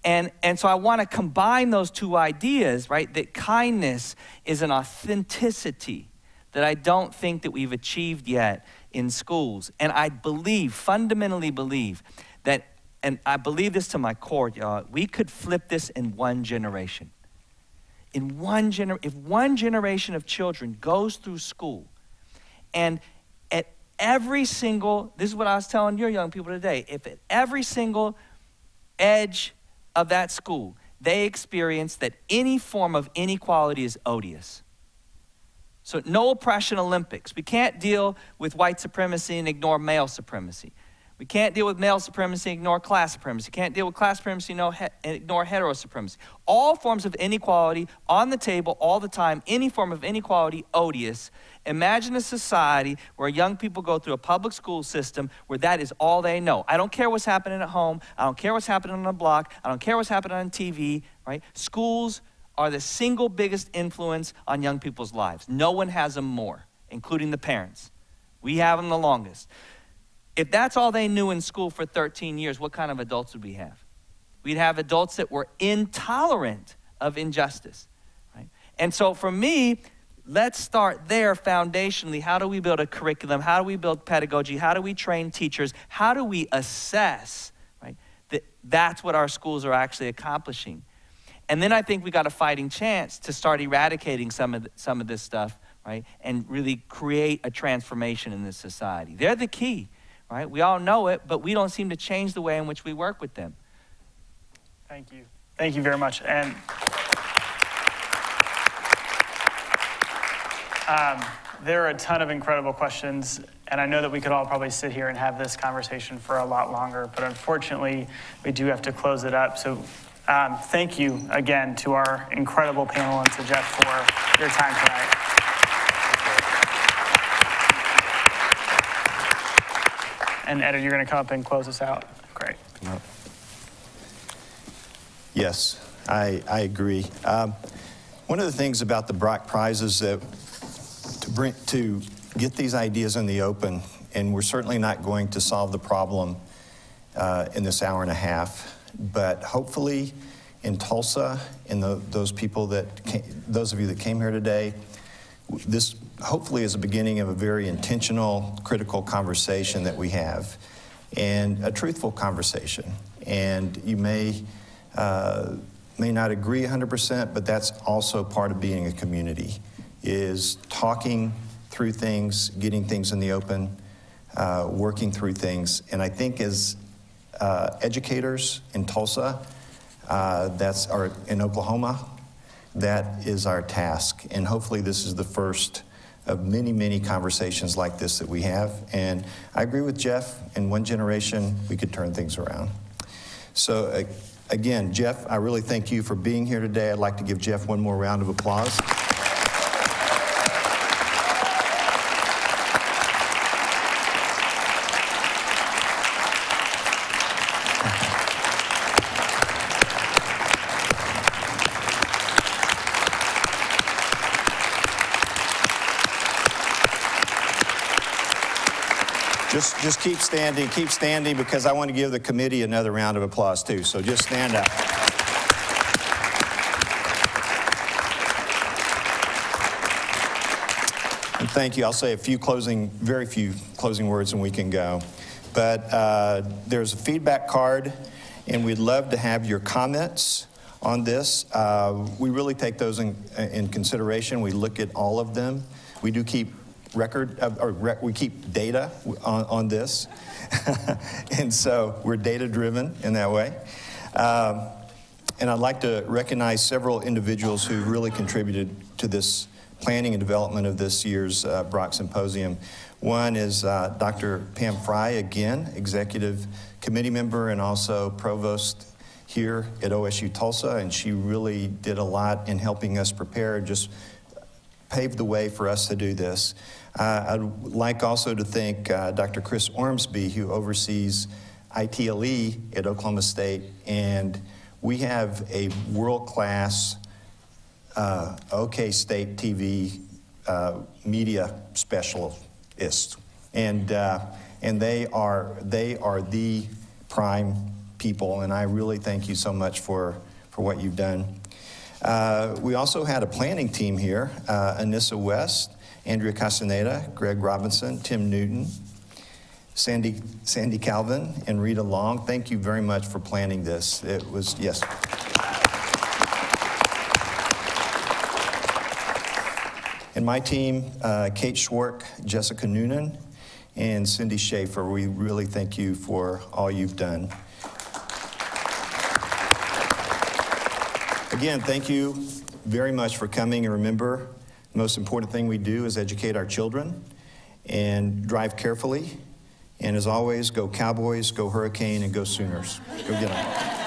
And, and so I want to combine those two ideas, right? That kindness is an authenticity that I don't think that we've achieved yet in schools. And I believe, fundamentally believe, that, and I believe this to my core, y'all, we could flip this in one generation. In one gener- if one generation of children goes through school and at every single, this is what I was telling your young people today, if at every single edge of that school, they experience that any form of inequality is odious. So, no oppression Olympics. We can't deal with white supremacy and ignore male supremacy. We can't deal with male supremacy ignore class supremacy. Can't deal with class supremacy and ignore hetero supremacy. All forms of inequality on the table all the time, any form of inequality odious. Imagine a society where young people go through a public school system where that is all they know. I don't care what's happening at home. I don't care what's happening on the block. I don't care what's happening on TV, right? Schools are the single biggest influence on young people's lives. No one has them more, including the parents. We have them the longest. If that's all they knew in school for 13 years, what kind of adults would we have? We'd have adults that were intolerant of injustice. Right? And so for me, let's start there foundationally. How do we build a curriculum? How do we build pedagogy? How do we train teachers? How do we assess right, that that's what our schools are actually accomplishing? And then I think we got a fighting chance to start eradicating some of, the, some of this stuff, right? And really create a transformation in this society. They're the key right? We all know it, but we don't seem to change the way in which we work with them. Thank you. Thank you very much. And um, there are a ton of incredible questions, and I know that we could all probably sit here and have this conversation for a lot longer, but unfortunately, we do have to close it up. So um, thank you again to our incredible panel and to Jeff for your time tonight. And Ed, you're going to come up and close us out. Great. Yes, I, I agree. Um, one of the things about the Brock Prize is that to bring to get these ideas in the open, and we're certainly not going to solve the problem uh, in this hour and a half, but hopefully in Tulsa, in the, those people that came, those of you that came here today, this hopefully is a beginning of a very intentional, critical conversation that we have, and a truthful conversation. And you may uh, may not agree 100%, but that's also part of being a community, is talking through things, getting things in the open, uh, working through things. And I think as uh, educators in Tulsa, uh, that's our in Oklahoma, that is our task. And hopefully, this is the first of many, many conversations like this that we have. And I agree with Jeff. In one generation, we could turn things around. So, uh, again, Jeff, I really thank you for being here today. I'd like to give Jeff one more round of applause. Just, keep standing, keep standing because I want to give the committee another round of applause too. So just stand up. And thank you. I'll say a few closing, very few closing words and we can go. But uh, there's a feedback card and we'd love to have your comments on this. Uh, we really take those in, in consideration. We look at all of them. We do keep record, or rec, we keep data on, on this. and so we're data driven in that way. Um, and I'd like to recognize several individuals who really contributed to this planning and development of this year's uh, Brock Symposium. One is uh, Dr. Pam Fry, again, executive committee member and also provost here at OSU Tulsa, and she really did a lot in helping us prepare, just paved the way for us to do this. Uh, I'd like also to thank uh, Dr. Chris Ormsby, who oversees ITLE at Oklahoma State, and we have a world-class uh, OK State TV uh, media specialist. And uh, and they are, they are the prime people, and I really thank you so much for, for what you've done. Uh, we also had a planning team here Anissa West, Andrea Castaneda, Greg Robinson, Tim Newton, Sandy, Sandy Calvin, and Rita Long. Thank you very much for planning this. It was, yes. And my team, uh, Kate Schwark, Jessica Noonan, and Cindy Schaefer, we really thank you for all you've done. Again, thank you very much for coming. And remember, the most important thing we do is educate our children and drive carefully. And as always, go Cowboys, go Hurricane, and go Sooners. Go get them.